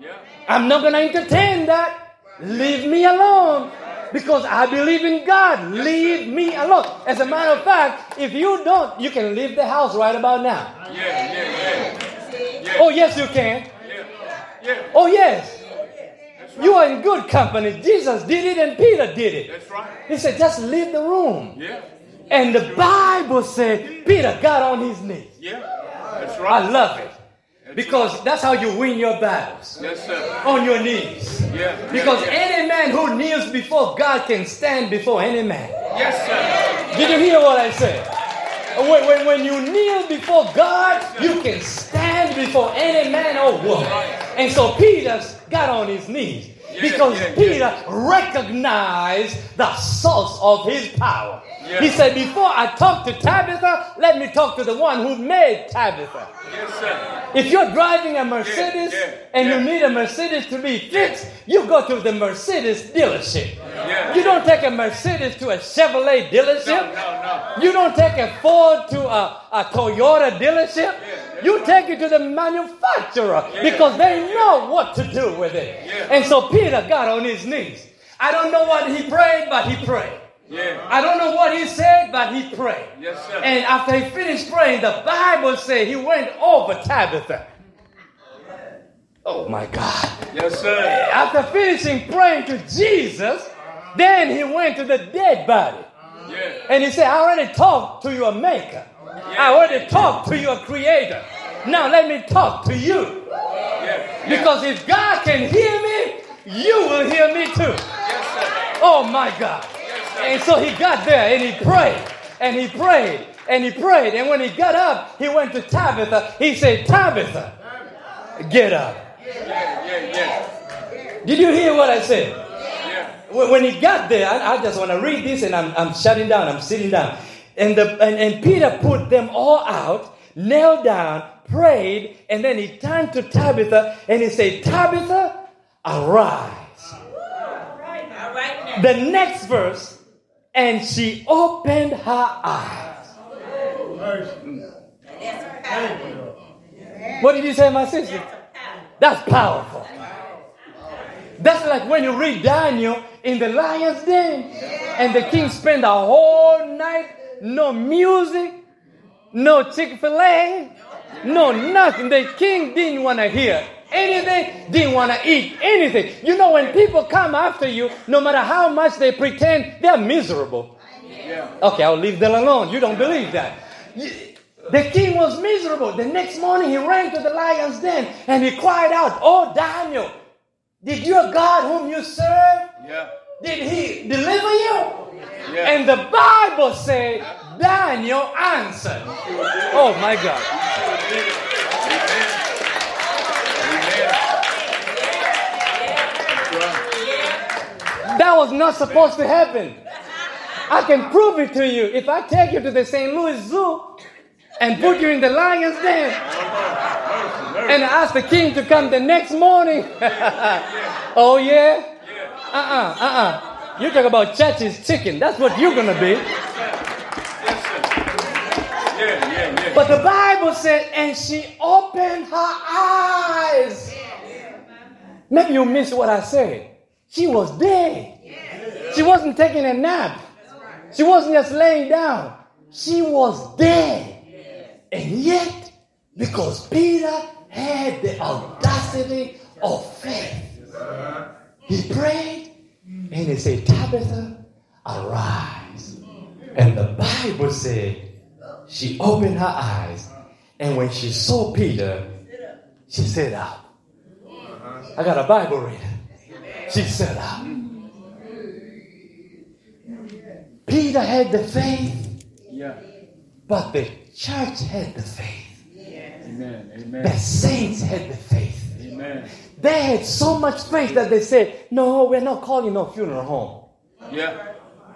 Yeah. I'm not going to entertain that. Leave me alone. Because I believe in God. Leave me alone. As a matter of fact, if you don't, you can leave the house right about now. Yeah. Yeah. Yeah. Oh, yes, you can. Yeah. Oh, yes. Right. You are in good company. Jesus did it and Peter did it. That's right. He said, just leave the room. Yeah. And the Bible said Peter got on his knees. Yeah. That's I love it. Because that's how you win your battles. Yes, sir. On your knees. Yeah. Because yeah. any man who kneels before God can stand before any man. Yes, sir. Did you hear what I said? When, when, when you kneel before God, you can stand before any man or woman. And so Peter got on his knees because yeah, Peter recognized the source of his power. Yeah. He said, Before I talk to Tabitha, let me talk to the one who made Tabitha. Yes, sir. If you're driving a Mercedes yeah, and yeah. you need a Mercedes to be fixed, you go to the Mercedes dealership. Yeah. You don't take a Mercedes to a Chevrolet dealership. No, no, no. You don't take a Ford to a, a Toyota dealership. You take it to the manufacturer because they know what to do with it. Yeah. And so Peter got on his knees. I don't know what he prayed, but he prayed. Yeah. I don't know what he said, but he prayed. Yes, sir. And after he finished praying, the Bible said he went over Tabitha. Oh my God. Yes, sir. After finishing praying to Jesus, then he went to the dead body. Yeah. And he said, I already talked to your maker. I already talked to your creator. Now let me talk to you. Yeah. Because if God can hear me, you will hear me too. Yes, sir. Oh my God. And so he got there and he prayed and he prayed and he prayed. And when he got up, he went to Tabitha. He said, Tabitha, get up. Did you hear what I said? When he got there, I, I just want to read this and I'm, I'm shutting down, I'm sitting down. And, the, and, and Peter put them all out, knelt down, prayed, and then he turned to Tabitha and he said, Tabitha, arise. The next verse, and she opened her eyes. What did you say, my sister? That's powerful. That's like when you read Daniel in the lion's den, and the king spent a whole night, no music, no Chick fil A, no nothing. The king didn't want to hear anything, didn't want to eat anything. You know, when people come after you, no matter how much they pretend, they're miserable. Yeah. Okay, I'll leave them alone. You don't believe that. The king was miserable. The next morning, he ran to the lion's den and he cried out, Oh, Daniel, did your God whom you serve, Yeah. did he deliver you? Yeah. And the Bible said Daniel answered. Oh my God. That was not supposed to happen. I can prove it to you. If I take you to the St. Louis Zoo and put you in the lion's den, And I asked the king to come the next morning. oh, yeah? Uh uh-uh, uh, uh You talk about church's chicken. That's what you're going to be. But the Bible said, and she opened her eyes. Maybe you missed what I said. She was dead. She wasn't taking a nap. She wasn't just laying down. She was dead. And yet, because Peter had the audacity of faith, he prayed and he said, Tabitha, arise. And the Bible said, she opened her eyes, and when she saw Peter, she said, up. I got a Bible reader. She up. Peter had the faith, Yeah. but the church had the faith. Amen. Amen. The saints had the faith. Amen. They had so much faith that they said, No, we're not calling no funeral home. Yeah.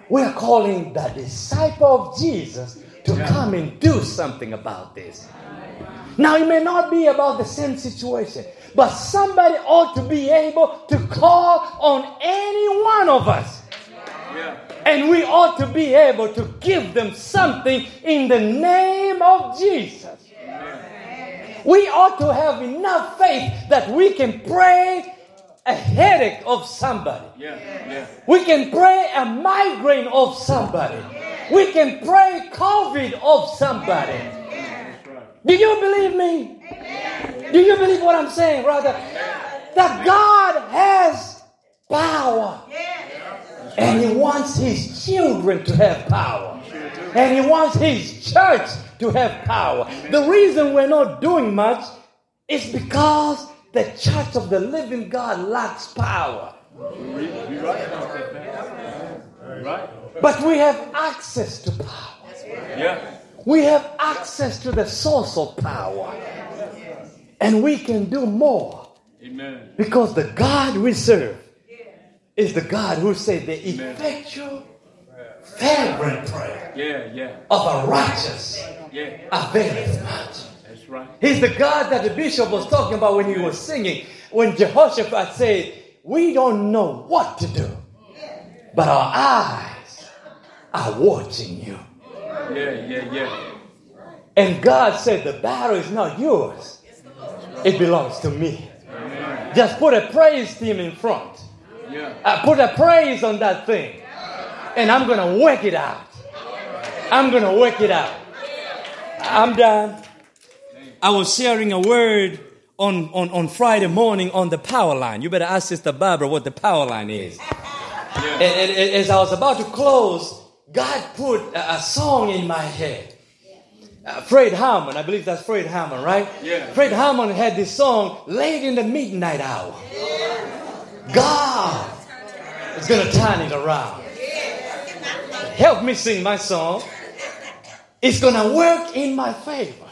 We're calling the disciple of Jesus to Yeah. come and do something about this. Now, it may not be about the same situation, but somebody ought to be able to call on any one of us. Yeah. And we ought to be able to give them something in the name of Jesus. We ought to have enough faith that we can pray a headache of somebody. Yeah. Yeah. We can pray a migraine of somebody. We can pray COVID of somebody. Do you believe me? Do you believe what I'm saying, brother? That God has power. And He wants His children to have power. And He wants His church to have power. The reason we're not doing much is because the church of the living God lacks power. Right about that, man. Right? But we have access to power. Yeah. We have access to the source of power. And we can do more Amen. because the God we serve is the God who said the effectual, fervent prayer Yeah. Yeah. of a righteous Yeah. availeth much. That's right. He's the God that the bishop was talking about when he was singing, when Jehoshaphat said, We don't know what to do, but our eyes are watching you. Yeah. Yeah. Yeah. And God said, The battle is not yours, it belongs to me. Amen. Just put a praise team in front. Yeah. I put a praise on that thing. And I'm going to work it out. I'm going to work it out. I'm done. I was sharing a word on, on, on Friday morning on the power line. You better ask Sister Barbara what the power line is. And, and- and as I was about to close, God put a, a song in my head. Uh, Fred Harmon, I believe that's Fred Harmon, right? Yeah. Fred Harmon had this song late in the midnight hour. God is going to turn it around. Help me sing my song. It's going to work in my favor.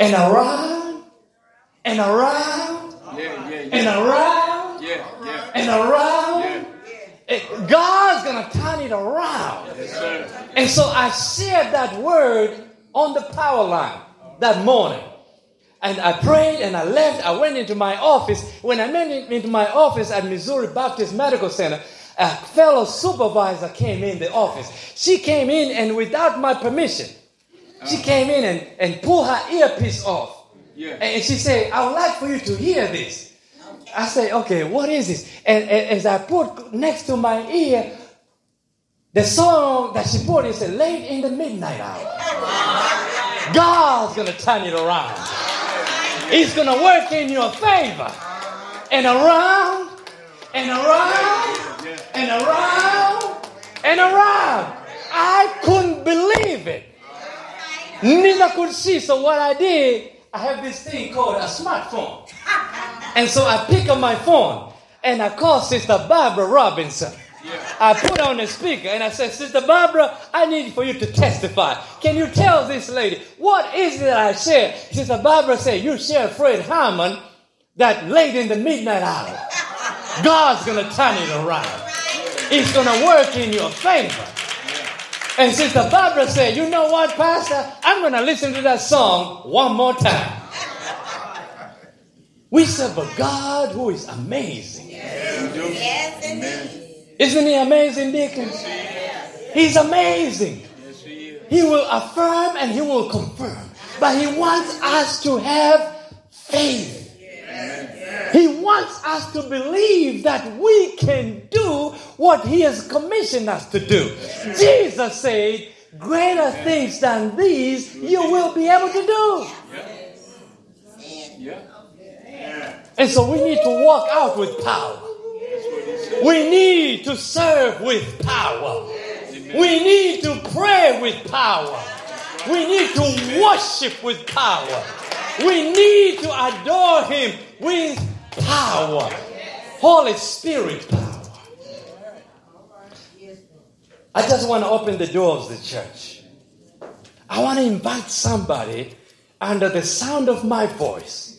And around, and around, Yeah. Yeah. and around, Yeah. Yeah. and around. It- God's going to turn it around. Yes. And so I shared that word on the power line that morning. And I prayed and I left. I went into my office. When I went into my office at Missouri Baptist Medical Center, a fellow supervisor came in the office. She came in and without my permission, she uh-huh. came in and, and pulled her earpiece off. Yeah. And she said, I would like for you to hear this. I said, okay, what is this? And, and as I put next to my ear, the song that she put is late in the midnight hour. God's gonna turn it around. He's gonna work in your favor. And around, and around, and around, and around. I couldn't believe it. Neither could she. So what I did, I have this thing called a smartphone. And so I pick up my phone and I call Sister Barbara Robinson. I put on the speaker and I said, Sister Barbara, I need for you to testify. Can you tell this lady what is it that I shared? Sister Barbara said, You shared Fred Harmon that late in the midnight hour. God's gonna turn it around. It's gonna work in your favor. And Sister Barbara said, You know what, Pastor? I'm gonna listen to that song one more time. We serve a God who is amazing. Yes, indeed. Isn't he amazing, Deacon? He's amazing. Yes, he is. He will affirm and he will confirm. But he wants us to have faith. He wants us to believe that we can do what he has commissioned us to do. Jesus said, Greater things than these you will be able to do. Yeah. And so we need to walk out with power. We need to serve with power. We need to pray with power. We need to worship with power. We need to adore Him with power. Holy Spirit power. I just want to open the door of the church. I want to invite somebody under the sound of my voice,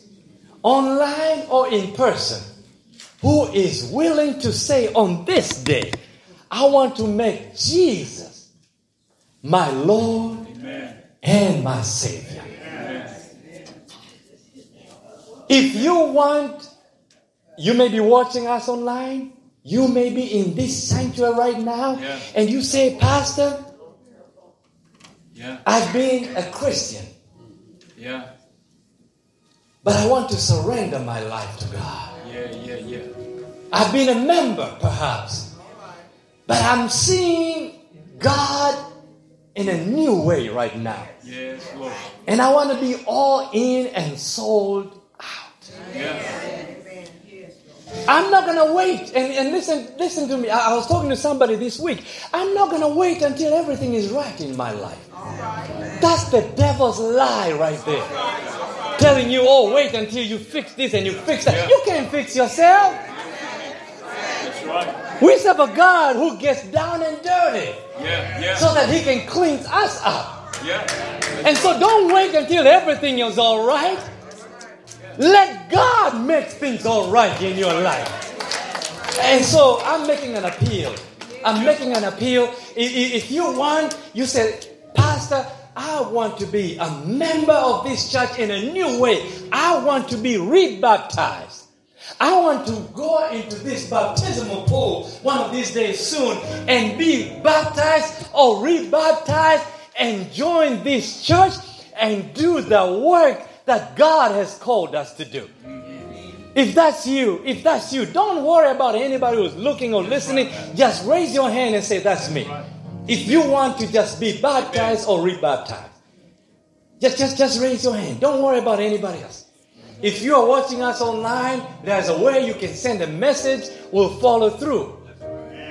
online or in person, who is willing to say on this day, I want to make Jesus my Lord Amen. and my Savior. If you want, you may be watching us online, you may be in this sanctuary right now, Yeah. and you say, Pastor, Yeah. I've been a Christian, Yeah. But I want to surrender my life to God. Yeah. Yeah. Yeah. I've been a member, perhaps, but I'm seeing God in a new way right now. Yes, Lord. And I want to be all in and sold out. Yeah. I'm not gonna wait and, and listen listen to me. I, I was talking to somebody this week. I'm not gonna wait until everything is right in my life. That's the devil's lie right there. Telling you, oh, wait until you fix this and you fix that. Yeah. You can't fix yourself. That's right. We serve a God who gets down and dirty Yeah. Yeah. so that he can cleanse us up. Yeah. And so don't wait until everything is all right. Let God make things all right in your life. And so I'm making an appeal. I'm making an appeal. If you want, you say, Pastor, I want to be a member of this church in a new way. I want to be rebaptized. I want to go into this baptismal pool one of these days soon and be baptized or rebaptized and join this church and do the work that God has called us to do. If that's you, if that's you, don't worry about anybody who's looking or listening. Just raise your hand and say, That's me. If you want to just be baptized or rebaptized, just, just, just raise your hand. Don't worry about anybody else. If you are watching us online, there's a way you can send a message, we'll follow through.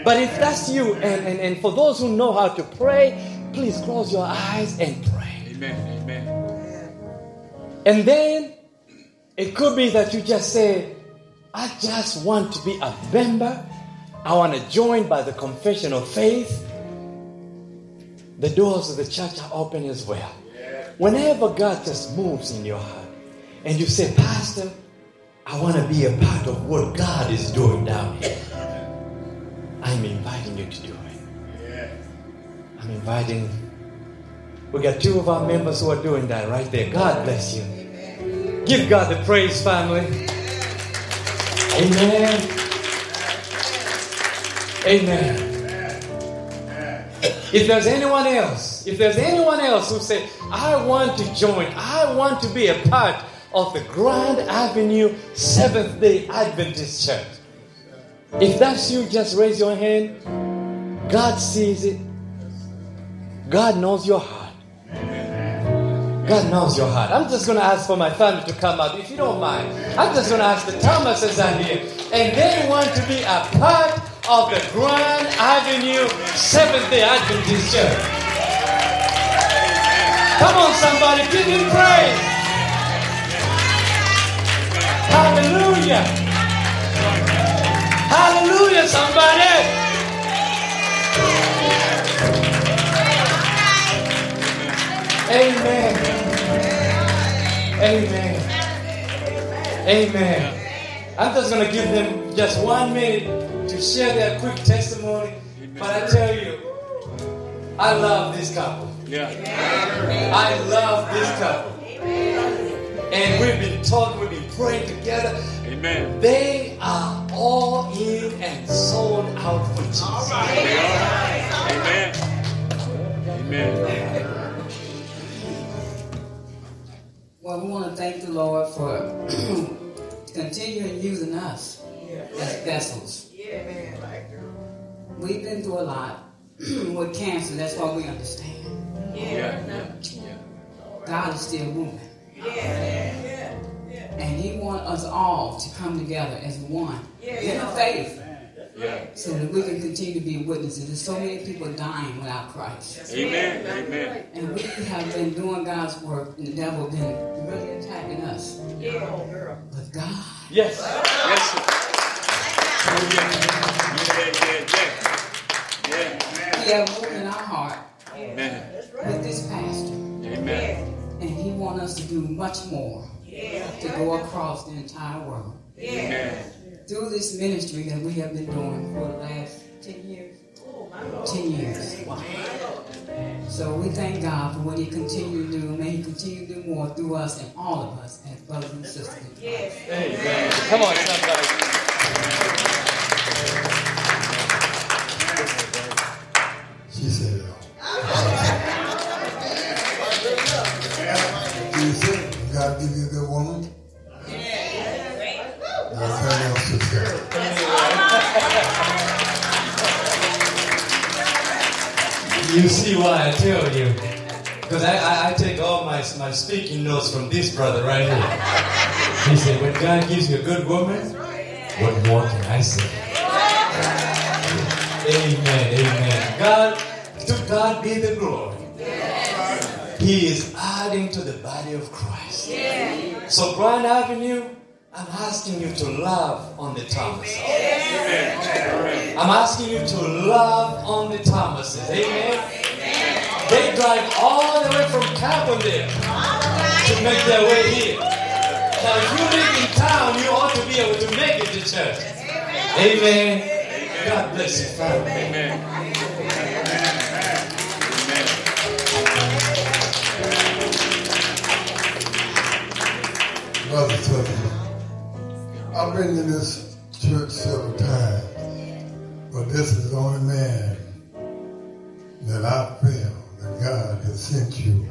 But if that's you, and, and, and for those who know how to pray, please close your eyes and pray. Amen. Amen. And then it could be that you just say, I just want to be a member. I want to join by the confession of faith. The doors of the church are open as well. Whenever God just moves in your heart and you say, Pastor, I want to be a part of what God is doing down here, I'm inviting you to do it. I'm inviting. We got two of our members who are doing that right there. God bless you. Give God the praise, family. Amen. Amen. If there's anyone else, if there's anyone else who say, I want to join, I want to be a part of the Grand Avenue Seventh day Adventist Church. If that's you, just raise your hand. God sees it. God knows your heart. God knows your heart. I'm just going to ask for my family to come out, if you don't mind. I'm just going to ask the Thomases are here, and they want to be a part of the Grand Avenue Seventh Day Adventist Church. Come on, somebody, give him praise. Hallelujah. Hallelujah, somebody. Amen. Amen. Amen. I'm just going to give them just one minute to share their quick testimony. But I tell you, I love this couple. Yeah. I love this couple. And we've been talking, we've been praying together. Amen. They are all in and sold out for Jesus. They are. Amen. Amen. Well, we want to thank the Lord for continuing using us as vessels. Yeah, man. We've been through a lot with cancer. That's why we understand. Yeah. Yeah. God is still moving. Yeah. And He wants us all to come together as one in faith Yeah. so that we can continue to be witnesses. There's so many people dying without Christ. Amen. Amen. And we have been doing God's work, and the devil been really attacking us. But God, Yes. Yes. sir. Oh, yeah. Yeah. Yeah. Yeah. He has moved in our heart Yeah. Amen. with this pastor. Amen. And he wants us to do much more to go across the entire world. Amen. Through this ministry that we have been doing for the last 10 years. 10 years. So we thank God for what he continues to do. May he continue to do more through us and all of us as brothers and sisters. Amen. Come on, somebody. You see why I tell you. Because I, I, I take all my, my speaking notes from this brother right here. He said, when God gives you a good woman, what more can I say? Amen, amen. God, to God be the glory. He is adding to the body of Christ. So, Grand Avenue, I'm asking you to love on the Thomas. I'm asking you to love on the Thomases. Amen. They drive all the way from Carbondale to make their way here. Now, if you live in town, you ought to be able to make it to church. Amen. God bless you, family. Amen. Brother Tubman, I've been to this church several times, but this is the only man that I feel that God has sent you.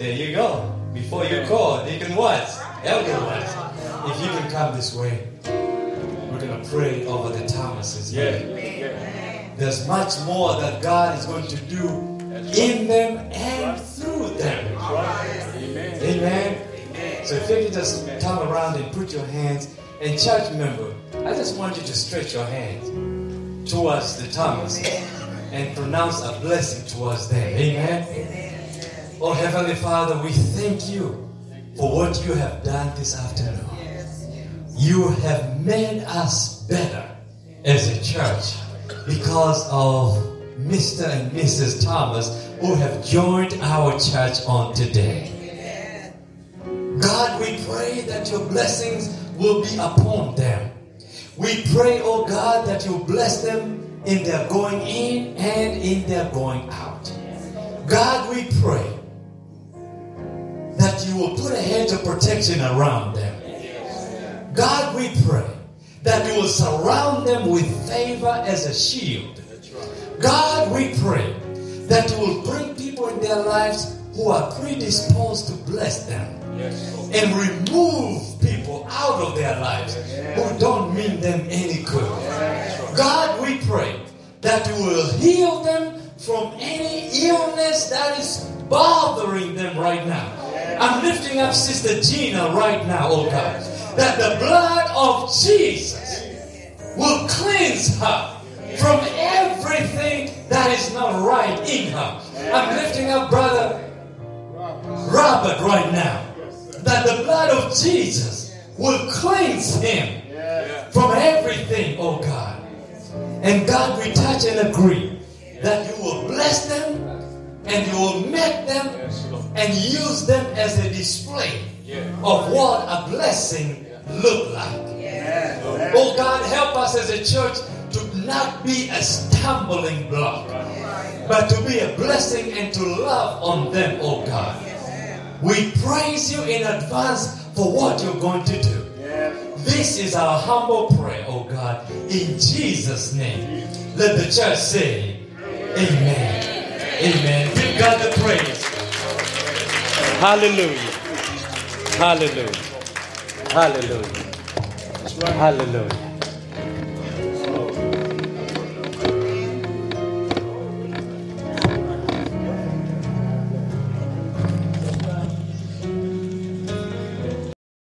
There you go. Before you call, Deacon Watts, Elder Watts, if you can come this way, we're going to pray over the Thomases. Yeah. Yeah. There's much more that God is going to do in them and through them. Amen. Amen. So if you can just turn around and put your hands, and church member, I just want you to stretch your hands towards the Thomas and pronounce a blessing towards them. Amen. Oh Heavenly Father, we thank you for what you have done this afternoon. You have made us better as a church because of Mr. and Mrs. Thomas who have joined our church on today. God, we pray that your blessings will be upon them. We pray, oh God, that you bless them in their going in and in their going out. God, we pray you will put a hedge of protection around them. God, we pray that you will surround them with favor as a shield. God, we pray that you will bring people in their lives who are predisposed to bless them and remove people out of their lives who don't mean them any good. God, we pray that you will heal them from any illness that is bothering them right now. I'm lifting up Sister Gina right now, oh God, that the blood of Jesus will cleanse her from everything that is not right in her. I'm lifting up Brother Robert right now, that the blood of Jesus will cleanse him from everything, oh God. And God, we touch and agree that you will bless them and you will make them and use them as a display of what a blessing look like. Oh God, help us as a church to not be a stumbling block, but to be a blessing and to love on them, oh God. We praise you in advance for what you're going to do. This is our humble prayer, oh God, in Jesus' name. Let the church say, Amen. Amen. Give God the praise. Hallelujah. Hallelujah. Hallelujah. Hallelujah.